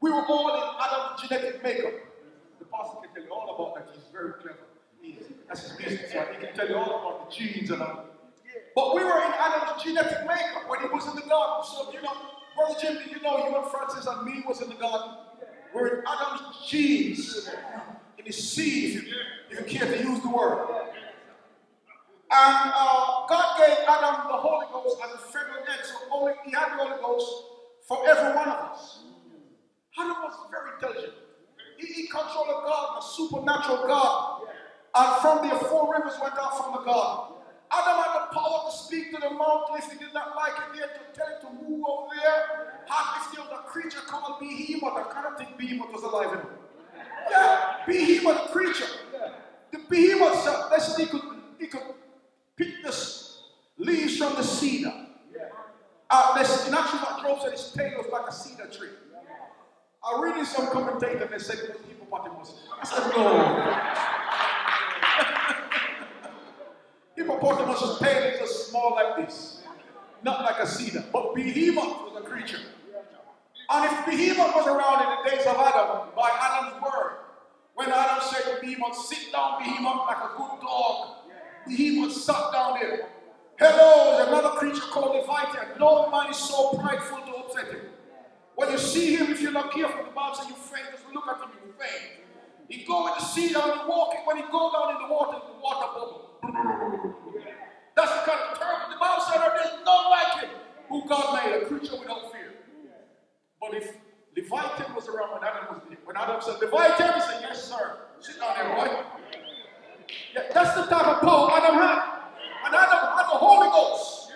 We were all in Adam's genetic makeup. The pastor can tell you all about that. He's very clever. He's, that's his business, right? He can tell you all about the genes and all. But we were in Adam's genetic makeup when he was in the garden. So, you know, Brother Jim, did you know you and Francis and me was in the garden? We're in Adam's genes, in his seed, if you, care to use the word. And uh, God gave Adam the Holy Ghost as a head, so only he had the Holy Ghost for every one of us. Adam was very intelligent. He, he control of God, a supernatural God. And from there, four rivers went out from the garden. Adam had the power to speak to the mountain if he did not like it there, to tell it to move over there. Had if there was a creature called Behemoth, I of think Behemoth was alive in him. Yeah, Behemoth, the creature. The Behemoth said, listen, he could, he could pick the leaves from the cedar. Uh, listen, in actual fact, Job said his tail was like a cedar tree. I read in some commentator, they said it was hippopotamus. I said, no. Hippopotamus' tail is just small like this, not like a cedar. But Behemoth was a creature. And if Behemoth was around in the days of Adam, by Adam's word, when Adam said to Behemoth, sit down, Behemoth, like a good dog, Behemoth sat down there. Hello, is another creature called the Leviathan. No man is so prideful to upset him. When you see him, if you're not careful, the Bible says you faint. Just look at him, you faint. He go in the sea down and walk it. When he go down in the water, the water bubble. That's the kind of term the Bible said there's none like him who God made, a creature without fear. But if Leviathan was around when Adam was there, when Adam said, Leviathan, he said, Yes, sir. Sit down there, boy. Yeah, that's the type of power Adam had. And Adam had the Holy Ghost.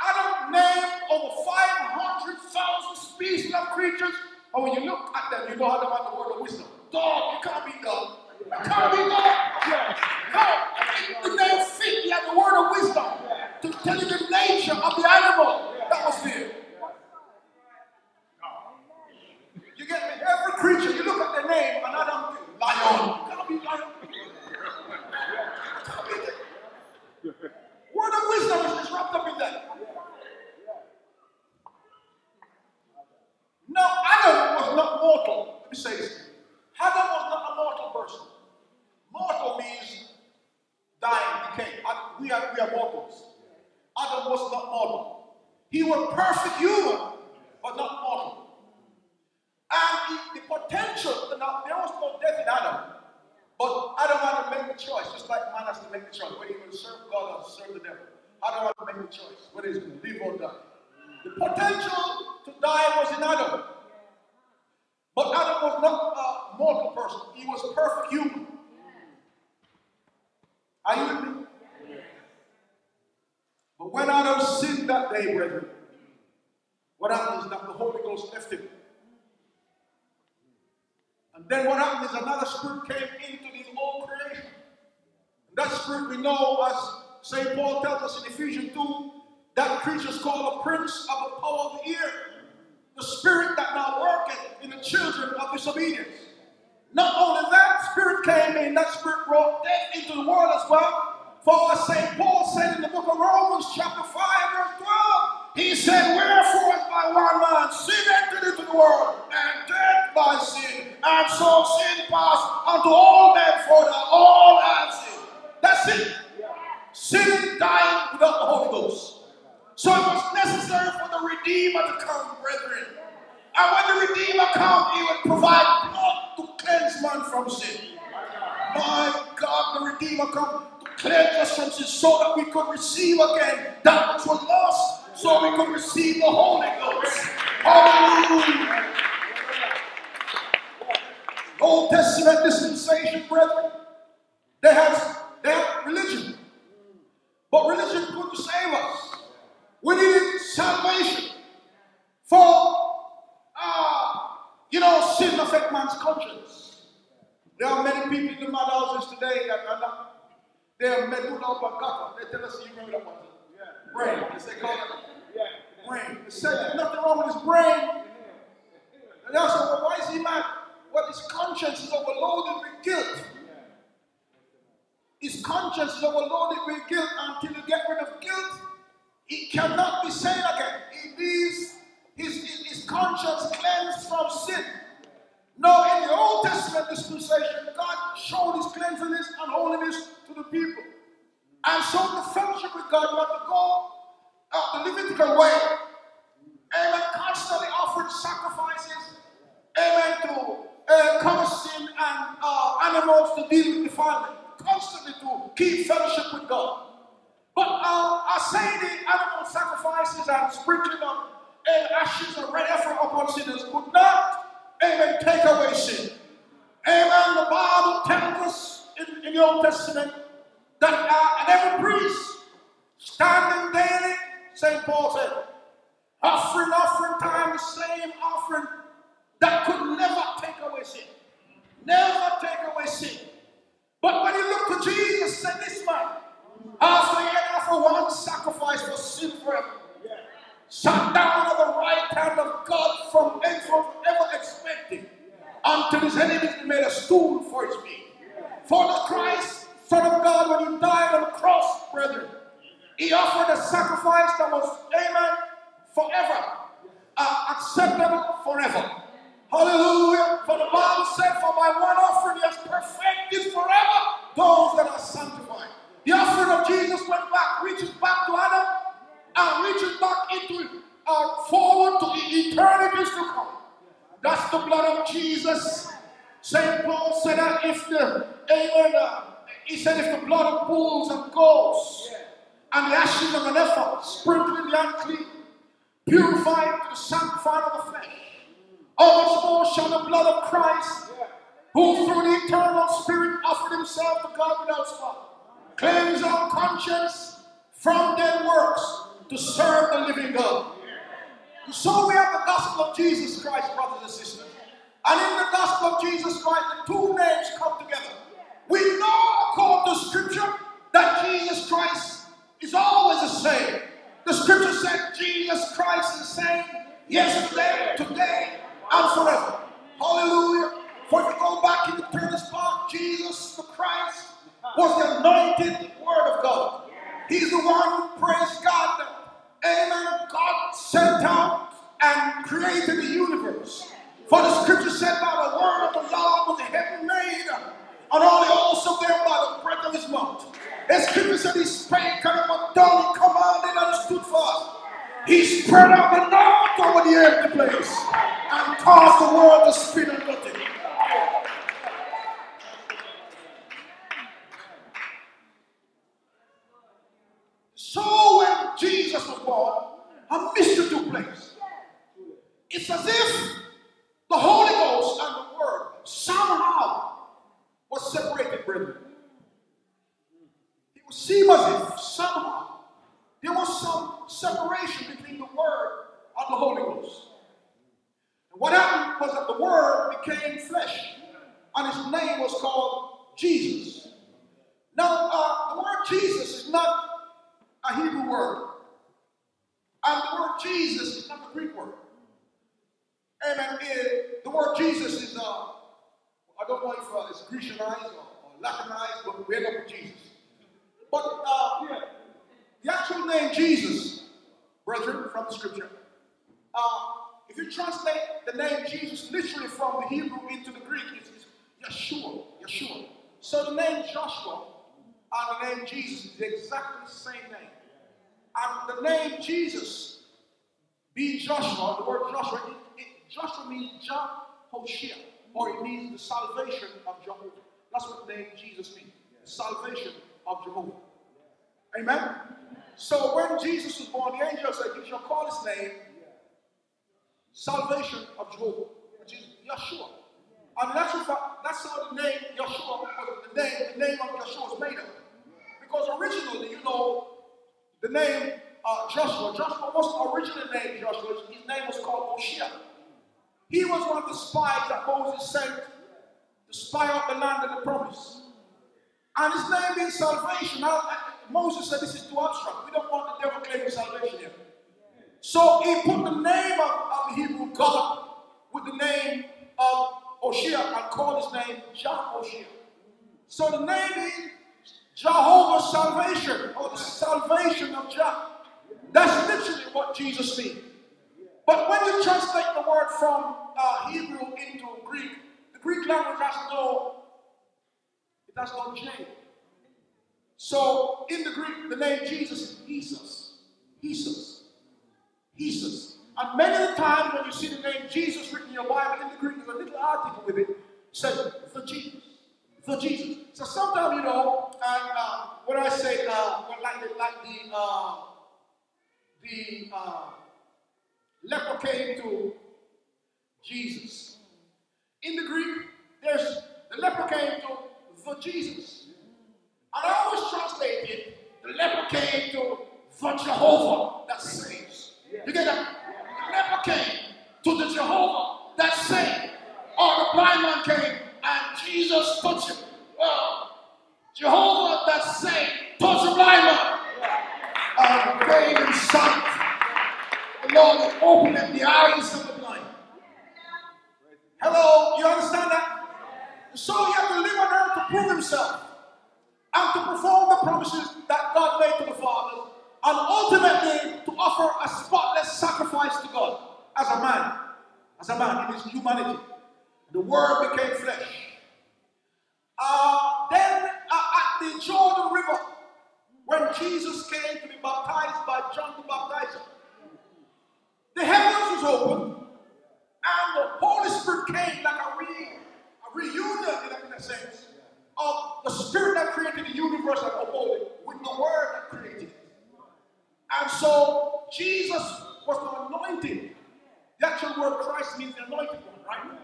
Adam named over 500,000 species of creatures. And when you look at them, you know Adam had the word of wisdom. Dog, you can't be God. You can't be God. No, the name fit. He had the word of wisdom to tell you the nature of the animal that was there. You get me? Every creature, you look at the name, and Adam, lion. Can't be lion. Word of wisdom is wrapped up in that. No, Adam was not mortal. Let me say this. Adam was not a mortal person. Mortal means dying. And We are, we are mortals. Adam was not mortal. He was perfect human, but not mortal. And the, the potential, now there was no death in Adam, but Adam had to make the choice, just like man has to make the choice, whether he will serve God or serve the devil. Adam had to make the choice, whether he's going to live or die. The potential to die was in Adam. But Adam was not a mortal person, he was a perfect human. Are you with me? But when Adam sinned that day, brethren, what happened is that the Holy Ghost left him. And then what happened is another spirit came into the old creation. And that spirit we know, as St. Paul tells us in Ephesians 2, that creature is called a prince of the power of the air. The spirit that now worketh in the children of disobedience. Not only that, spirit came in, that spirit brought death into the world as well. For St. Paul said in the book of Romans, chapter 5, verse 12, he said, Wherefore by one man sin entered into the world, and death by sin, and so sin passed unto all men, for that all have sinned. That's it. Sin dying without the Holy Ghost. So it was necessary for the Redeemer to come, brethren. And when the Redeemer come, he would provide blood to cleanse man from sin. My God, the Redeemer come to cleanse us from sin so that we could receive again that which was lost, so we could receive the Holy Ghost. Hallelujah. Old Testament dispensation, brethren, they had, they religion. But religion couldn't save us. We needed salvation. For, you know, sin affect man's conscience. There are many people in the madhouses today that are not, they are medulla oblongata. They tell us, you remember that one? Brain. They say, call it brain. They say there's nothing wrong with his brain. And they also, well, why is he mad? Well, his conscience is overloaded with guilt. His conscience is overloaded with guilt until you get rid of guilt. He cannot be saved again. It is his, his, conscience cleansed from sin. No, in the Old Testament dispensation, God showed his cleanliness and holiness to the people. And so the fellowship with God, you have to go uh, the Levitical way. Amen. Constantly offered sacrifices. Amen. To uh, cover sin and uh, animals to deal with the defilement. Constantly to keep fellowship with God. But uh, I say the animal sacrifices and sprinkling of uh, ashes and red heifer upon sinners could not, amen, take away sin. Amen. The Bible tells us in, in the Old Testament that uh, and every priest standing daily, St. Paul said, offering, offering time, the same offering that could never take away sin. Never take away sin. But when you look to Jesus, said this man, after he had offered one sacrifice for sin forever, sat down at the right hand of God from henceforth ever expecting until his enemies made a stool for his feet. For the Christ, Son of God, when he died on the cross, brethren, he offered a sacrifice that was, amen, forever, uh, acceptable forever. Hallelujah. For the Bible said, For my one offering he has perfected forever those that are sanctified. The offering of Jesus went back, reaches back to Adam, and reaches back into it, uh, forward to the eternities to come. That's the blood of Jesus. St. Paul said that if the amen, uh, he said if the blood of bulls and goats and the ashes of an heifer sprinkling the unclean, purified to the sanctifying of the flesh, how much more shall the blood of Christ, who through the eternal Spirit offered himself to God without spot, cleanse our conscience from dead works to serve the living God. So we have the gospel of Jesus Christ, brothers and sisters. And in the gospel of Jesus Christ, the two names come together. We know, according to scripture, that Jesus Christ is always the same. The scripture said Jesus Christ is the same yesterday, today, and forever. Hallelujah. For if you go back in the Turnus part, Jesus the Christ was the anointed word of God. He's the one, praise God, amen, God sent out and created the universe. For the scripture said by the word of the Lord was the heaven made, and all the also there by the breath of his mouth. The scripture said he spake and was done, commanded and stood fast. He spread out the north over the empty place and caused the world to spin and nothing. So when Jesus was born, a mystery took place. It's as if the Holy Ghost and the Word somehow was separated, brethren. It would seem as if somehow there was some separation between the Word and the Holy Ghost. And what happened was that the Word became flesh, and his name was called Jesus. Now, uh, the word Jesus is not a Hebrew word, and the word Jesus is not a Greek word. Amen. It, the word Jesus is, uh, I don't know if uh, it's Grecianized or, or Latinized, but we end up with Jesus. But uh, the actual name Jesus, brethren, from the scripture, uh, if you translate the name Jesus literally from the Hebrew into the Greek, it's, it's Yeshua. Yeshua. So the name Joshua and the name Jesus is exactly the same name. And the name Jesus, being Joshua, the word Joshua, it, it, Joshua means Jah Hoshea, or it means the salvation of Jehovah. That's what the name Jesus means. Salvation of Jehovah. Amen? So when Jesus was born, the angel said, You shall call his name salvation of Jehovah, which is Yeshua. And that's, fact, that's how the name Yeshua the name, the name of Yeshua was made of. Because originally, you know, the name uh, Joshua, Joshua wasn't originally named Joshua, his name was called Moshe. He was one of the spies that Moses sent to spy out the land of the promise. And his name means salvation. Now, Moses said this is too abstract. We don't want the devil claiming salvation here. So he put the name of, of the Hebrew God with the name of Oshia and called his name Jah-Oshia. So the name is Jehovah's salvation or the salvation of Jah. That's literally what Jesus means. But when you translate the word from uh, Hebrew into Greek, the Greek language has no, it has no J. So in the Greek, the name Jesus is Jesus. Jesus. Jesus. And many of the times when you see the name Jesus written in your Bible, in the Greek, there's a little article with it, says the Jesus. The Jesus. So sometimes, you know, and uh, when I say, uh, like the, like the, uh, the uh, leper came to Jesus. In the Greek, there's the leper came to the Jesus. And I always translate it, the leper came to the Jehovah that saves. You get that? The leper came to the Jehovah that saved. Or the blind man came and Jesus touched him. Well, Jehovah that saved touched the blind man and gave him sight. The Lord will open up the eyes of the blind. Hello, you understand that? So he had to live on earth to prove himself and to perform the promises that God made to the fathers, and ultimately to offer a spotless sacrifice to God as a man, as a man in his humanity. The Word became flesh. Uh, then uh, at the Jordan River, when Jesus came to be baptized by John the Baptizer, the heavens was open, and the Holy Spirit came like a, re, a reunion in a, sense of the Spirit that created the universe and uphold it with the Word that created it. And so Jesus was the anointed. The actual word Christ means the anointed one, right?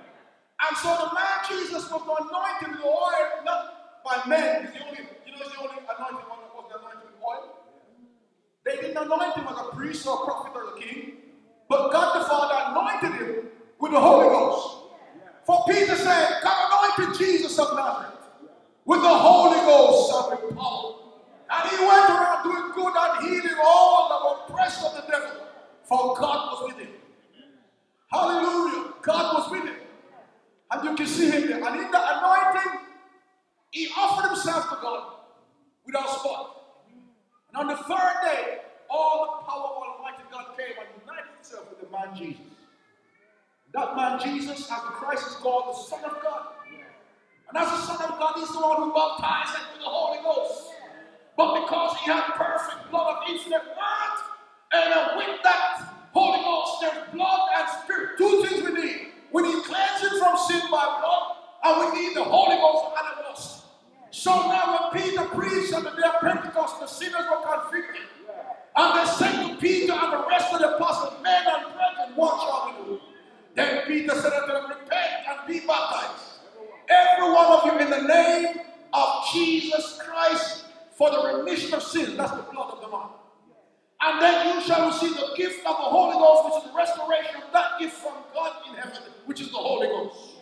And so the man Jesus was anointed with oil, not by men. He's the only, you know, he's the only anointed one that was anointed with oil. They didn't anoint him as a priest or a prophet or a king, but God the Father anointed him with the Holy Ghost. For Peter said, God anointed Jesus of Nazareth with the Holy Ghost and with power. And he went around doing good and healing all that were oppressed of the devil, for God was with him. Hallelujah. God was with him. And you can see him there. And in the anointing, he offered himself to God without spot. And on the third day, all the power of Almighty God came and united himself with the man Jesus. That man Jesus, as Christ is called, the Son of God. And as the Son of God, he's the one who baptized him with the Holy Ghost. But because he had perfect blood of infinite worth, and with that Holy Ghost, there's blood and spirit. Two things we need. We need cleansing from sin by blood, and we need the Holy Ghost and the Ghost. So now when Peter preached on the day of Pentecost, the sinners were convicted. And they said to Peter and the rest of the apostles, men and brethren, what shall we do? Then Peter said unto them, repent and be baptized. Every one of you in the name of Jesus Christ for the remission of sins. That's the blood of the man. And then you shall receive the gift of the Holy Ghost, which is the restoration of that gift from God in heaven, which is the Holy Ghost.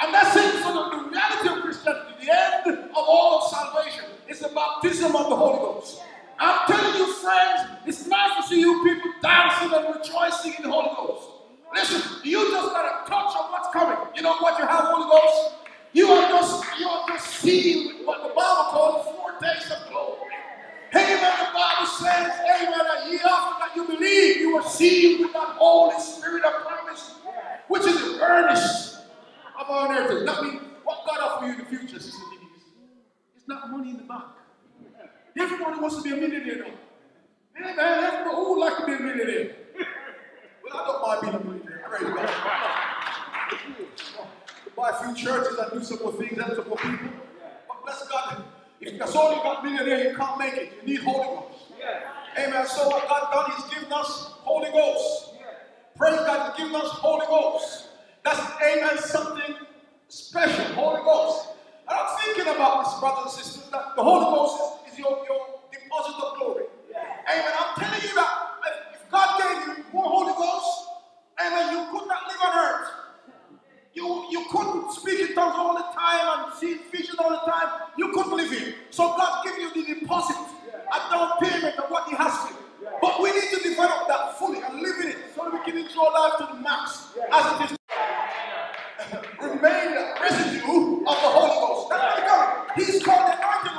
And that's it. So the, reality of Christianity, the end of all of salvation, is the baptism of the Holy Ghost. I'm telling you, friends, it's nice to see you people dancing and rejoicing in the Holy Ghost. Listen, you just got a touch of what's coming. You know what you have, Holy Ghost? You are just you are just with what the Bible calls four days of glory. Amen. The Bible says, Amen, a year after that you believe, you are sealed with that Holy Spirit of promise, which is the earnest of our inheritance. That me, what God offer you in the future, Sister. It's not money in the bank. Everybody wants to be a millionaire though. Amen. Everybody who would like to be a millionaire? Well, I don't mind being a millionaire. Praise God. Buy a few churches and do some more things, help some more people. But bless God, if that's all you got millionaire, you can't make it. You need Holy Ghost. Amen. So what God done, He's given us Holy Ghost. Praise God, He's given us Holy Ghost. That's amen, something special, Holy Ghost. And I'm thinking about this, brothers and sisters, that the Holy Ghost is, is your, your deposit of glory. Amen. I'm telling you that if God gave you more Holy Ghost, amen, you could not live on earth. You, you couldn't speak in tongues all the time and see vision all the time. You couldn't live it. So God gave you the deposit, a down payment of what He has for you. But we need to develop that fully and live in it so that we can enjoy life to the max as it is. [LAUGHS] Remain residue of the Holy Ghost. That's He's. He's called the anointed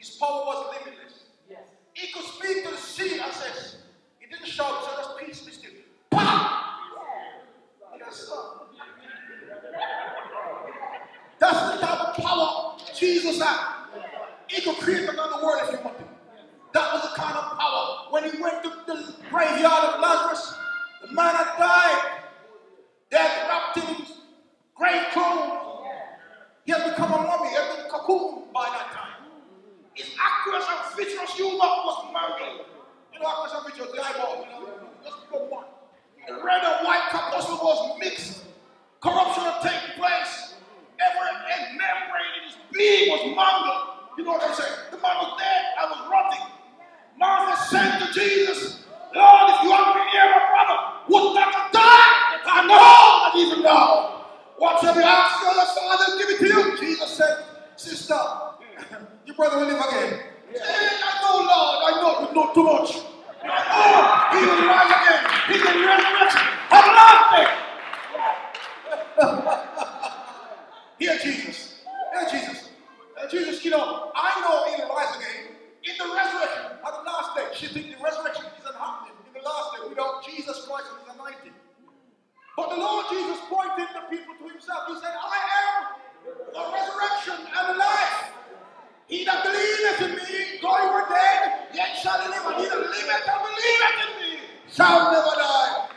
His power was limitless. Yes. He could speak to the sea and says, He didn't shout, said, Let's peace be still. Pow! Yes. That's the type of power Jesus had. He could create another world if he wanted. That was the kind of power. When he went to the graveyard of Lazarus, the man had died. They had wrapped him in grave clothes. He had become a mummy. He had been cocooned by that time. His aqueous and humor was mangled. You know, aqueous and vitreous, the eyeball, just one. The red and white corpuscle was mixed. Corruption had taken place. Every membrane in his being was mangled. You know what I'm saying? The man was dead. I was rotting. Martha said to Jesus, Lord, if you had been here, my brother would not have died. I know that even now. Whatever you ask the Father, give it to you. Jesus said, Sister, [LAUGHS] your brother will live again. Say, I know, Lord, I know you know too much. I know he will rise again. He's the resurrection of life. [LAUGHS] Here, Jesus. Here, Jesus. Uh, Jesus, you know, I know he will rise again. In the resurrection, at the last day, she thinks the resurrection isn't happening in the last day without Jesus Christ and his anointing. But the Lord Jesus pointed the people to himself. He said, I am the resurrection and the life. He that believeth in me, though he were dead, yet shall he live. And he that liveth and believeth in me shall never die.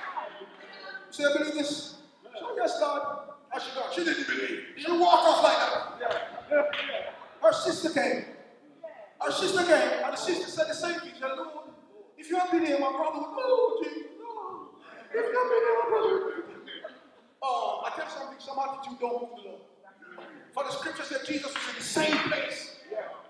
Say, I believe this? So, yes, God. Oh, she, God. she didn't believe. She walked off like that. Her sister came. Her sister came, and the sister said the same thing. She said, Lord, if you had been here, my brother would, oh, Jesus, oh. If you had been here, my brother would. uh, I tell you something, some attitude don't move the Lord. For the scripture said Jesus was in the same place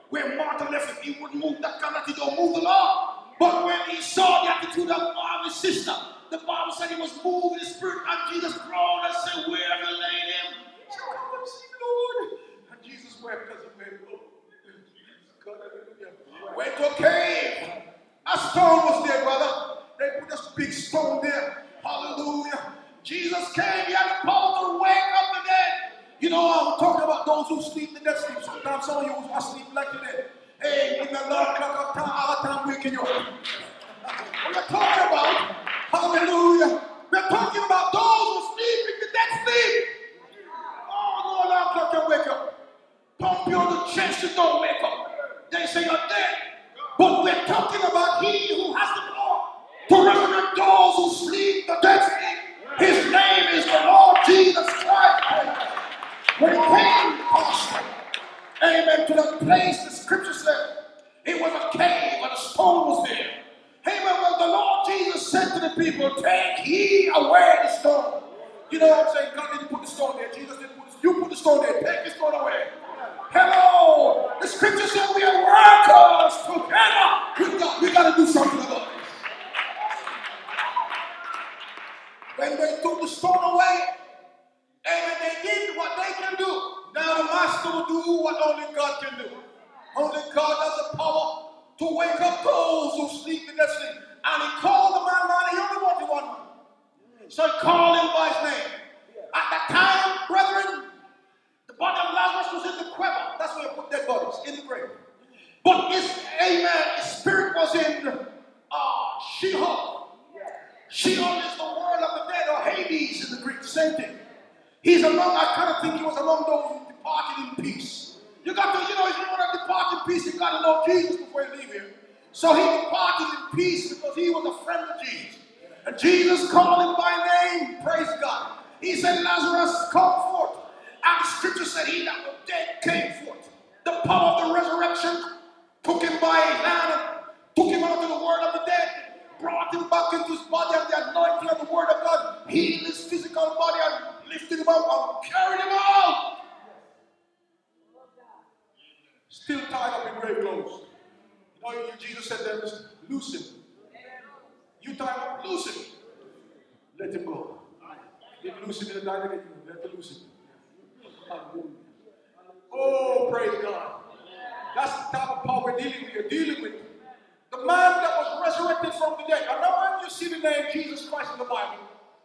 where Martha left him. He wouldn't move. That kind of attitude don't move Lord. But when he saw the attitude of, of his sister, the Bible said he was moved in the spirit, and Jesus groaned and said, Where have you laid him? She said, Come and see, Lord. And Jesus wept because oh, God, hallelujah. Went to a cave. A stone was there, brother. They put this big stone there. Hallelujah. Jesus came. He had the power to wake up the dead. You know, I'm talking about those who sleep the dead sleep. Sometimes some of you are sleep like today. Hey, in the Lord clock of time, our time waking you up. We're talking about, hallelujah. We're talking about those who sleep in the dead sleep. Oh, no alarm clock can wake up. Pump you on the chest, you don't wake up. They say you're dead. But we're talking about he who has the power to resurrect those who sleep the dead sleep. His name is the Lord Jesus Christ. When he came, Pastor, amen, to the place the scripture said it was a cave and a stone was there. Amen. Well, the Lord Jesus said to the people, Take ye away the stone. You know what I'm saying? God didn't put the stone there. Jesus didn't put the You put the stone there. Take the stone away. Hello. The scripture said we are workers together. We got, we got to do something about this. When they took the stone away, amen, they did what they can do. Now the master will do what only God can do. Only God has the power to wake up those who sleep in their sleep. And he called the man man, he only wanted one man. So he called him by his name. At that time, brethren, the body of Lazarus was in the quiver. That's where they put dead bodies, in the grave. But his, amen, his spirit was in uh, Sheol. Sheol is the world of the dead, or Hades in the Greek, same thing. He's among, I kind of think he was among those who departed in peace. You got to, you know, if you want to depart in peace, you got to know Jesus before you leave here. So he departed in peace because he was a friend of Jesus. And Jesus called him by name, praise God. He said, Lazarus, come forth. And the scripture said, He that was dead came forth. The power of the resurrection took him by his hand and took him out of the world of the dead, brought him back into his body, and the anointing of the word of God healed his physical body and lifted him up and carried him out. Still tied up in grave clothes. You know, Jesus said to them, loose him. You tie him up, loose him. Let him go. Didn't loose him in the night again. Let him loose him. Oh, praise God. That's the type of power we're dealing with. You're dealing with the man that was resurrected from the dead. And now when you see the name Jesus Christ in the Bible,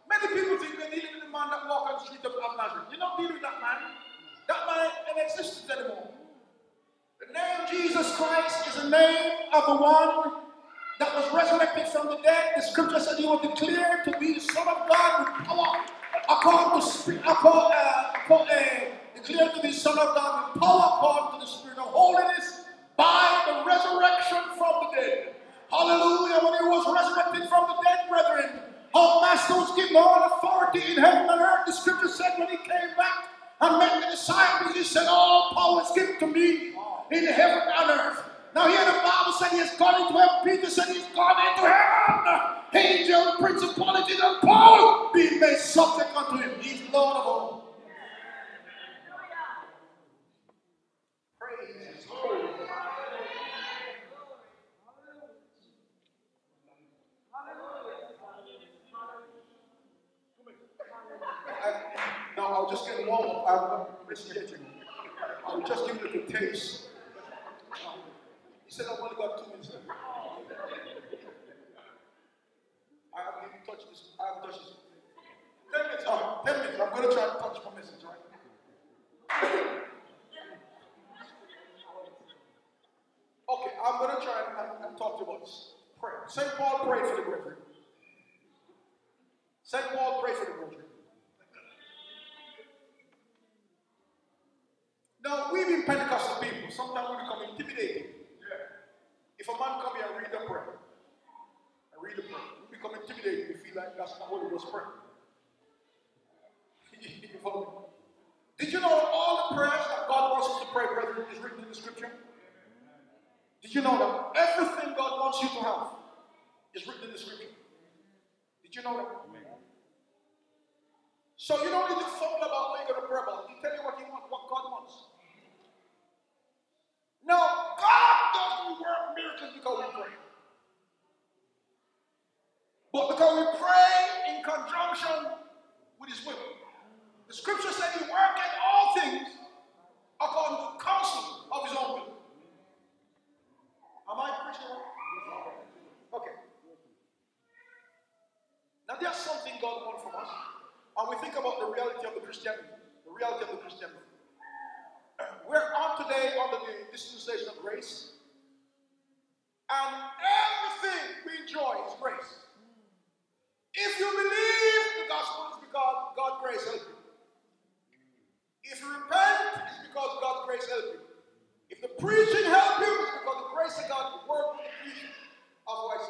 many people think we're dealing with the man that walked on the street of Nazareth. You're not dealing with that man. That man in existence anymore. The name Jesus Christ is the name of the one that was resurrected from the dead. The scripture said he was declared to be the Son of God with power. According to spirit, according, uh, according, uh, declared to be Son of God with power according to the Spirit of holiness by the resurrection from the dead. Hallelujah. When he was resurrected from the dead, brethren, our master was given all authority in heaven and earth. The scripture said when he came back and met the disciples, he said, oh, All power is given to me in heaven and earth. Now here the Bible said he has gone into heaven. Peter said he's gone into heaven. Angel, principalities, and power being made subject unto him. He's Lord of all. Praise his holy name. I- Now I'll just get up. I'm not misjudging. I'll just give you the taste. He said, I've only got two minutes left. I haven't even touched this. I haven't touched this. Ten minutes. Oh, ten minutes. I'm going to try to touch my message, right? Okay, I'm going to try and, and, talk to you about this. Pray. St. Paul prayed for the brethren. St. Paul prayed for the brethren. Now, we being Pentecostal people, sometimes we become intimidated. Yeah. If a man come here and read a prayer, and read a prayer, we become intimidated. We feel like that's not what it was praying. you follow me? Did you know that all the prayers that God wants us to pray, brethren, is written in the scripture? Did you know that everything God wants you to have is written in the scripture? Did you know that? Amen. So you don't need to fumble about making a prayer ball. He tell you what he wants, what God wants. No, God doesn't work miracles because we pray. But because we pray in conjunction with His will. The scripture said He worked in all things according to the counsel of His own will. Am I preaching? Okay. Now there's something God wants from us, and we think about the reality of the Christian, the reality of the Christian. We're on today under the dispensation of grace. And everything we enjoy is grace. If you believe the gospel is because God's grace helped you. If you repent, it's because God's grace helped you. If the preaching helped you, it's because the grace of God worked in the preaching. Otherwise,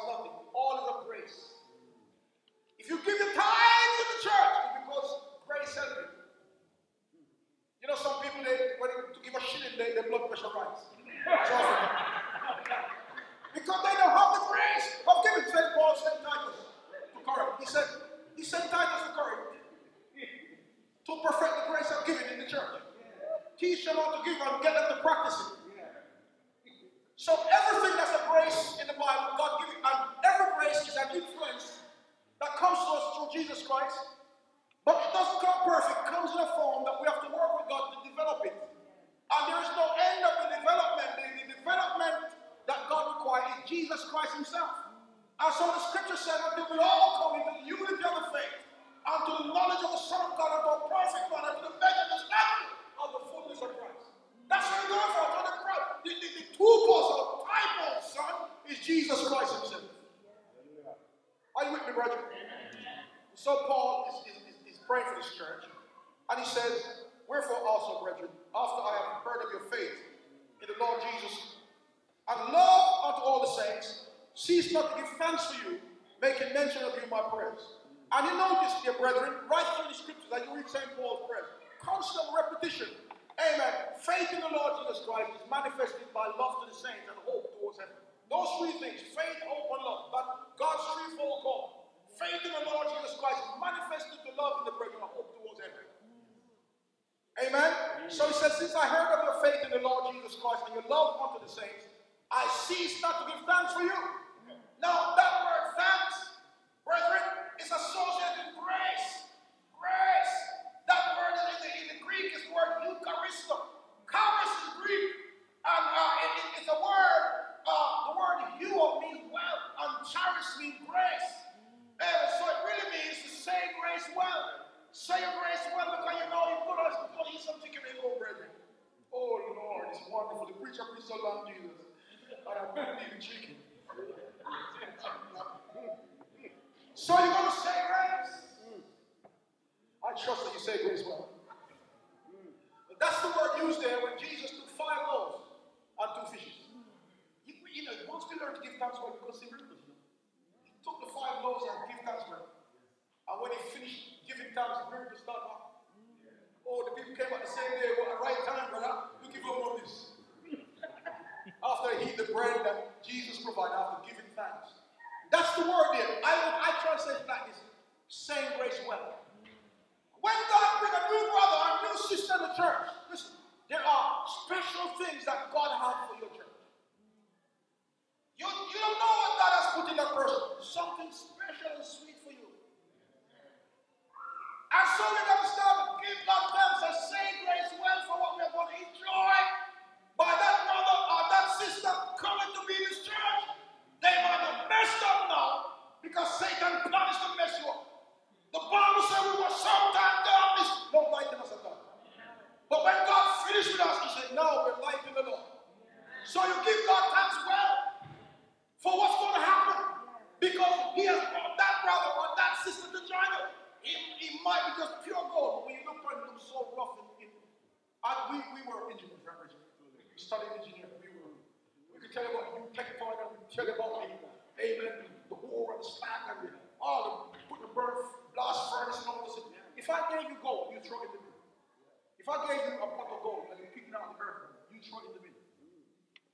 not in the middle.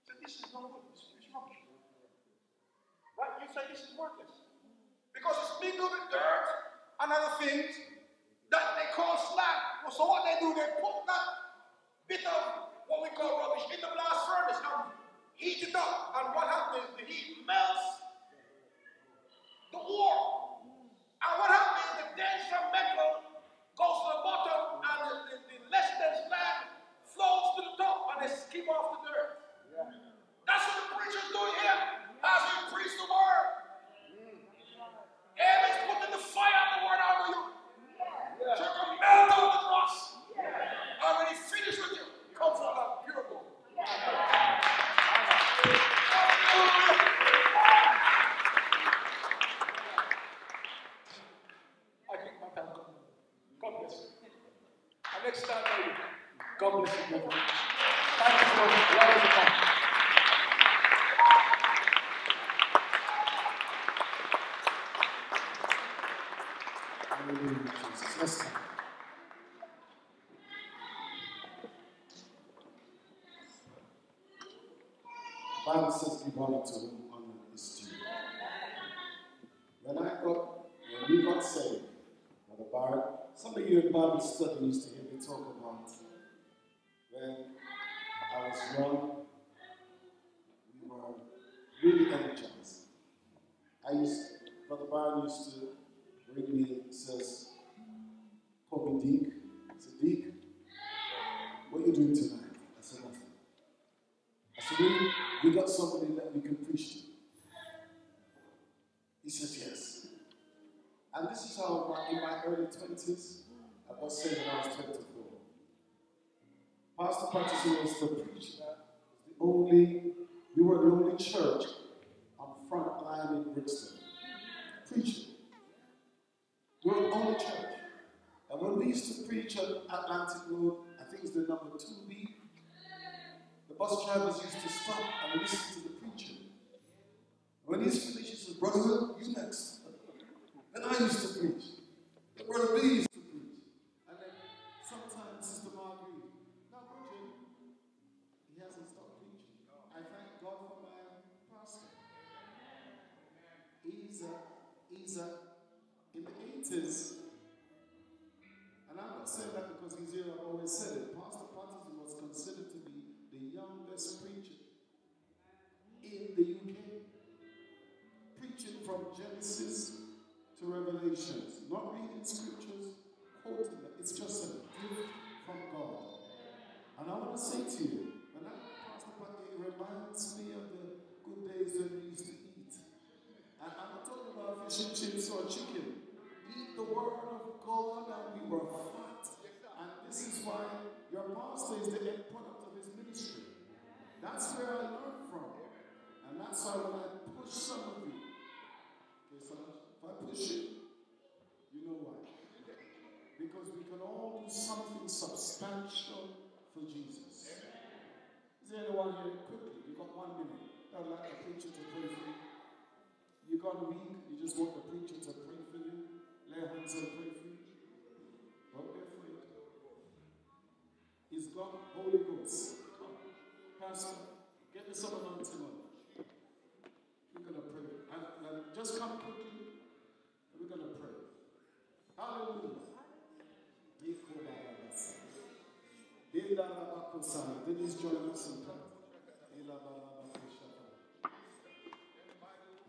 So this is not good. It's is rubbish. Right? You say this is worthless. Because it's mingled with dirt and other things that they call slag. So what they do, they put that bit of what we call rubbish in the blast furnace and heat it up. And what happens? The heat melts the ore. And skip off the dirt. That's what the preacher's doing here as we preach the word. Amen's putting the fire of the word out of you. So you can melt out the rust. And when he finishes with you, come for that pure gold. I think my time come. God bless you. Next time. God bless you,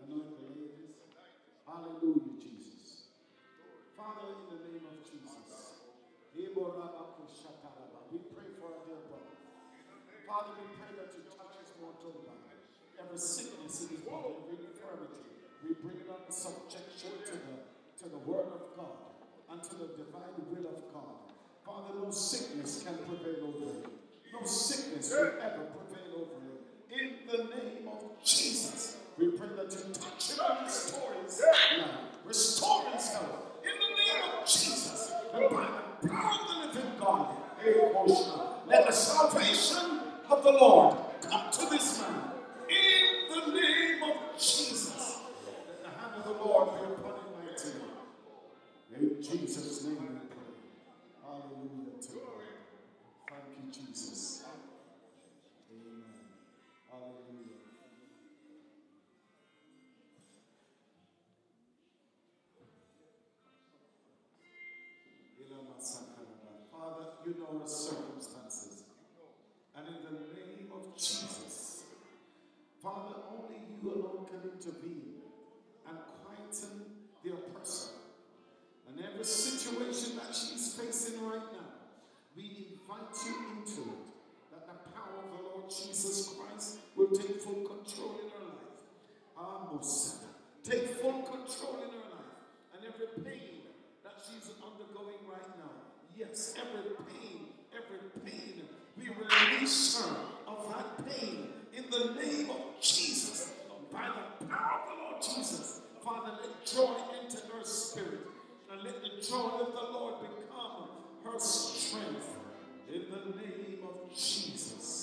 Anoint the ladies. Hallelujah, Jesus. Father, in the name of Jesus. We pray for our dear brother. Father, we pray that you touch his mortal body. Oh every sickness in his body, every infirmity, we bring it under subjection to the, to the word of God and to the divine will of God. Father, no sickness can prevail over him. No sickness will ever prevail over him. In the name of Jesus, we pray that you touch him and restore his life. Restore his health. In the name of Jesus, and by the power of the living God, let the salvation of the Lord come to this Hallelujah. Father, you know the circumstances. And in the name of Jesus, Father, only you alone can intervene and quieten the oppressor. And every situation that she's facing right control in her life. Take full control in her life. And every pain that she's undergoing right now, yes, every pain, every pain, we release her of that pain in the name of Jesus. By the power of the Lord Jesus. Father, let joy enter her spirit. And let the joy of the Lord become her strength. In the name of Jesus. Jesus'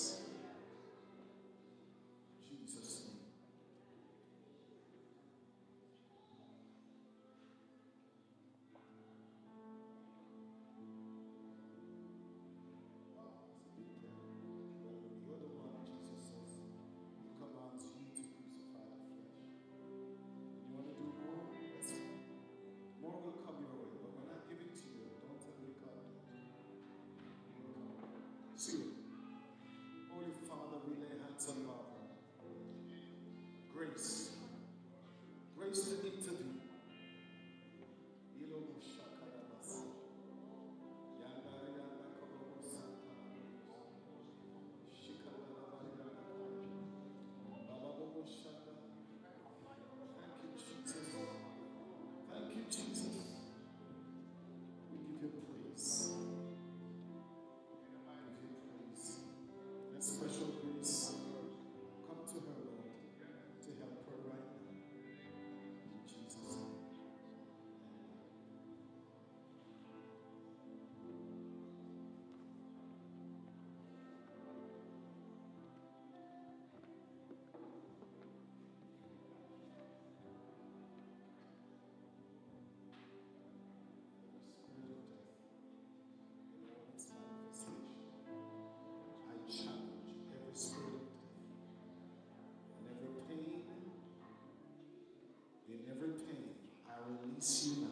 You now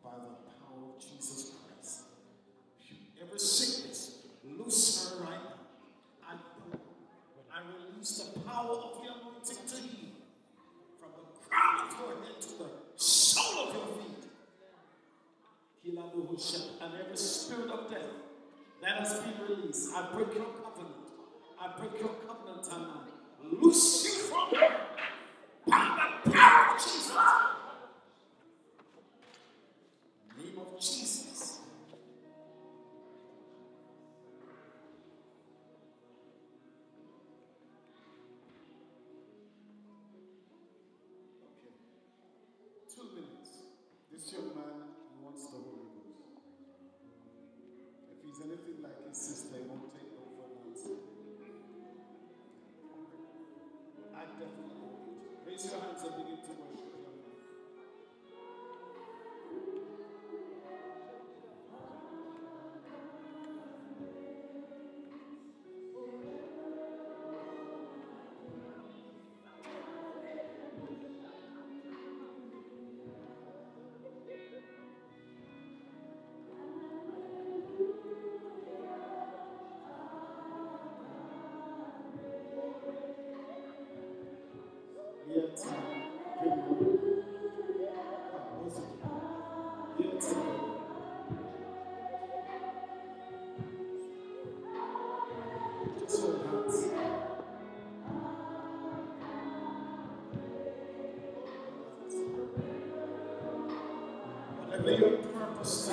by the power of Jesus Christ. Every sickness, loose her right now. I, I release the power of the anointing to heal from the crown of your head to the sole of your feet. And every spirit of death that has been released, I break your covenant. I break your covenant tonight. Loose you from her Whatever your purpose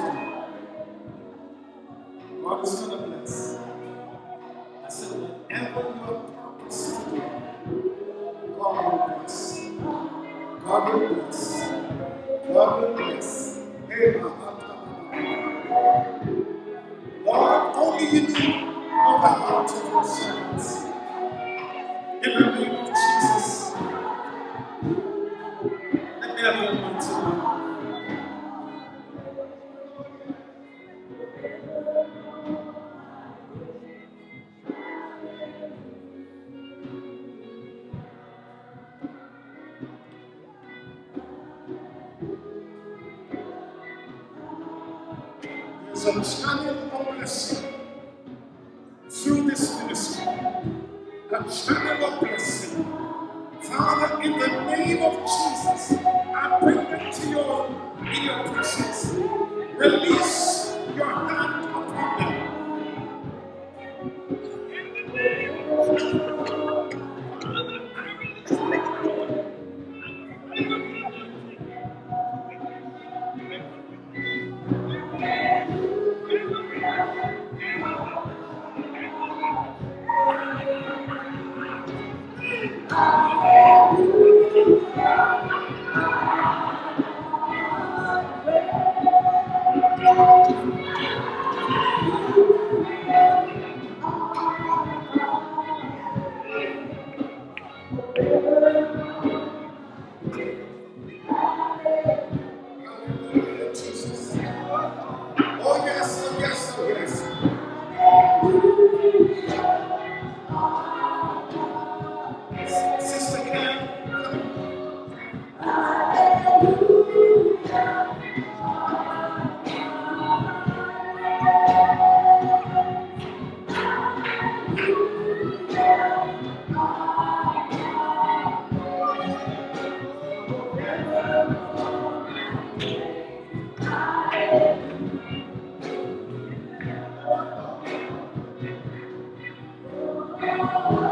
you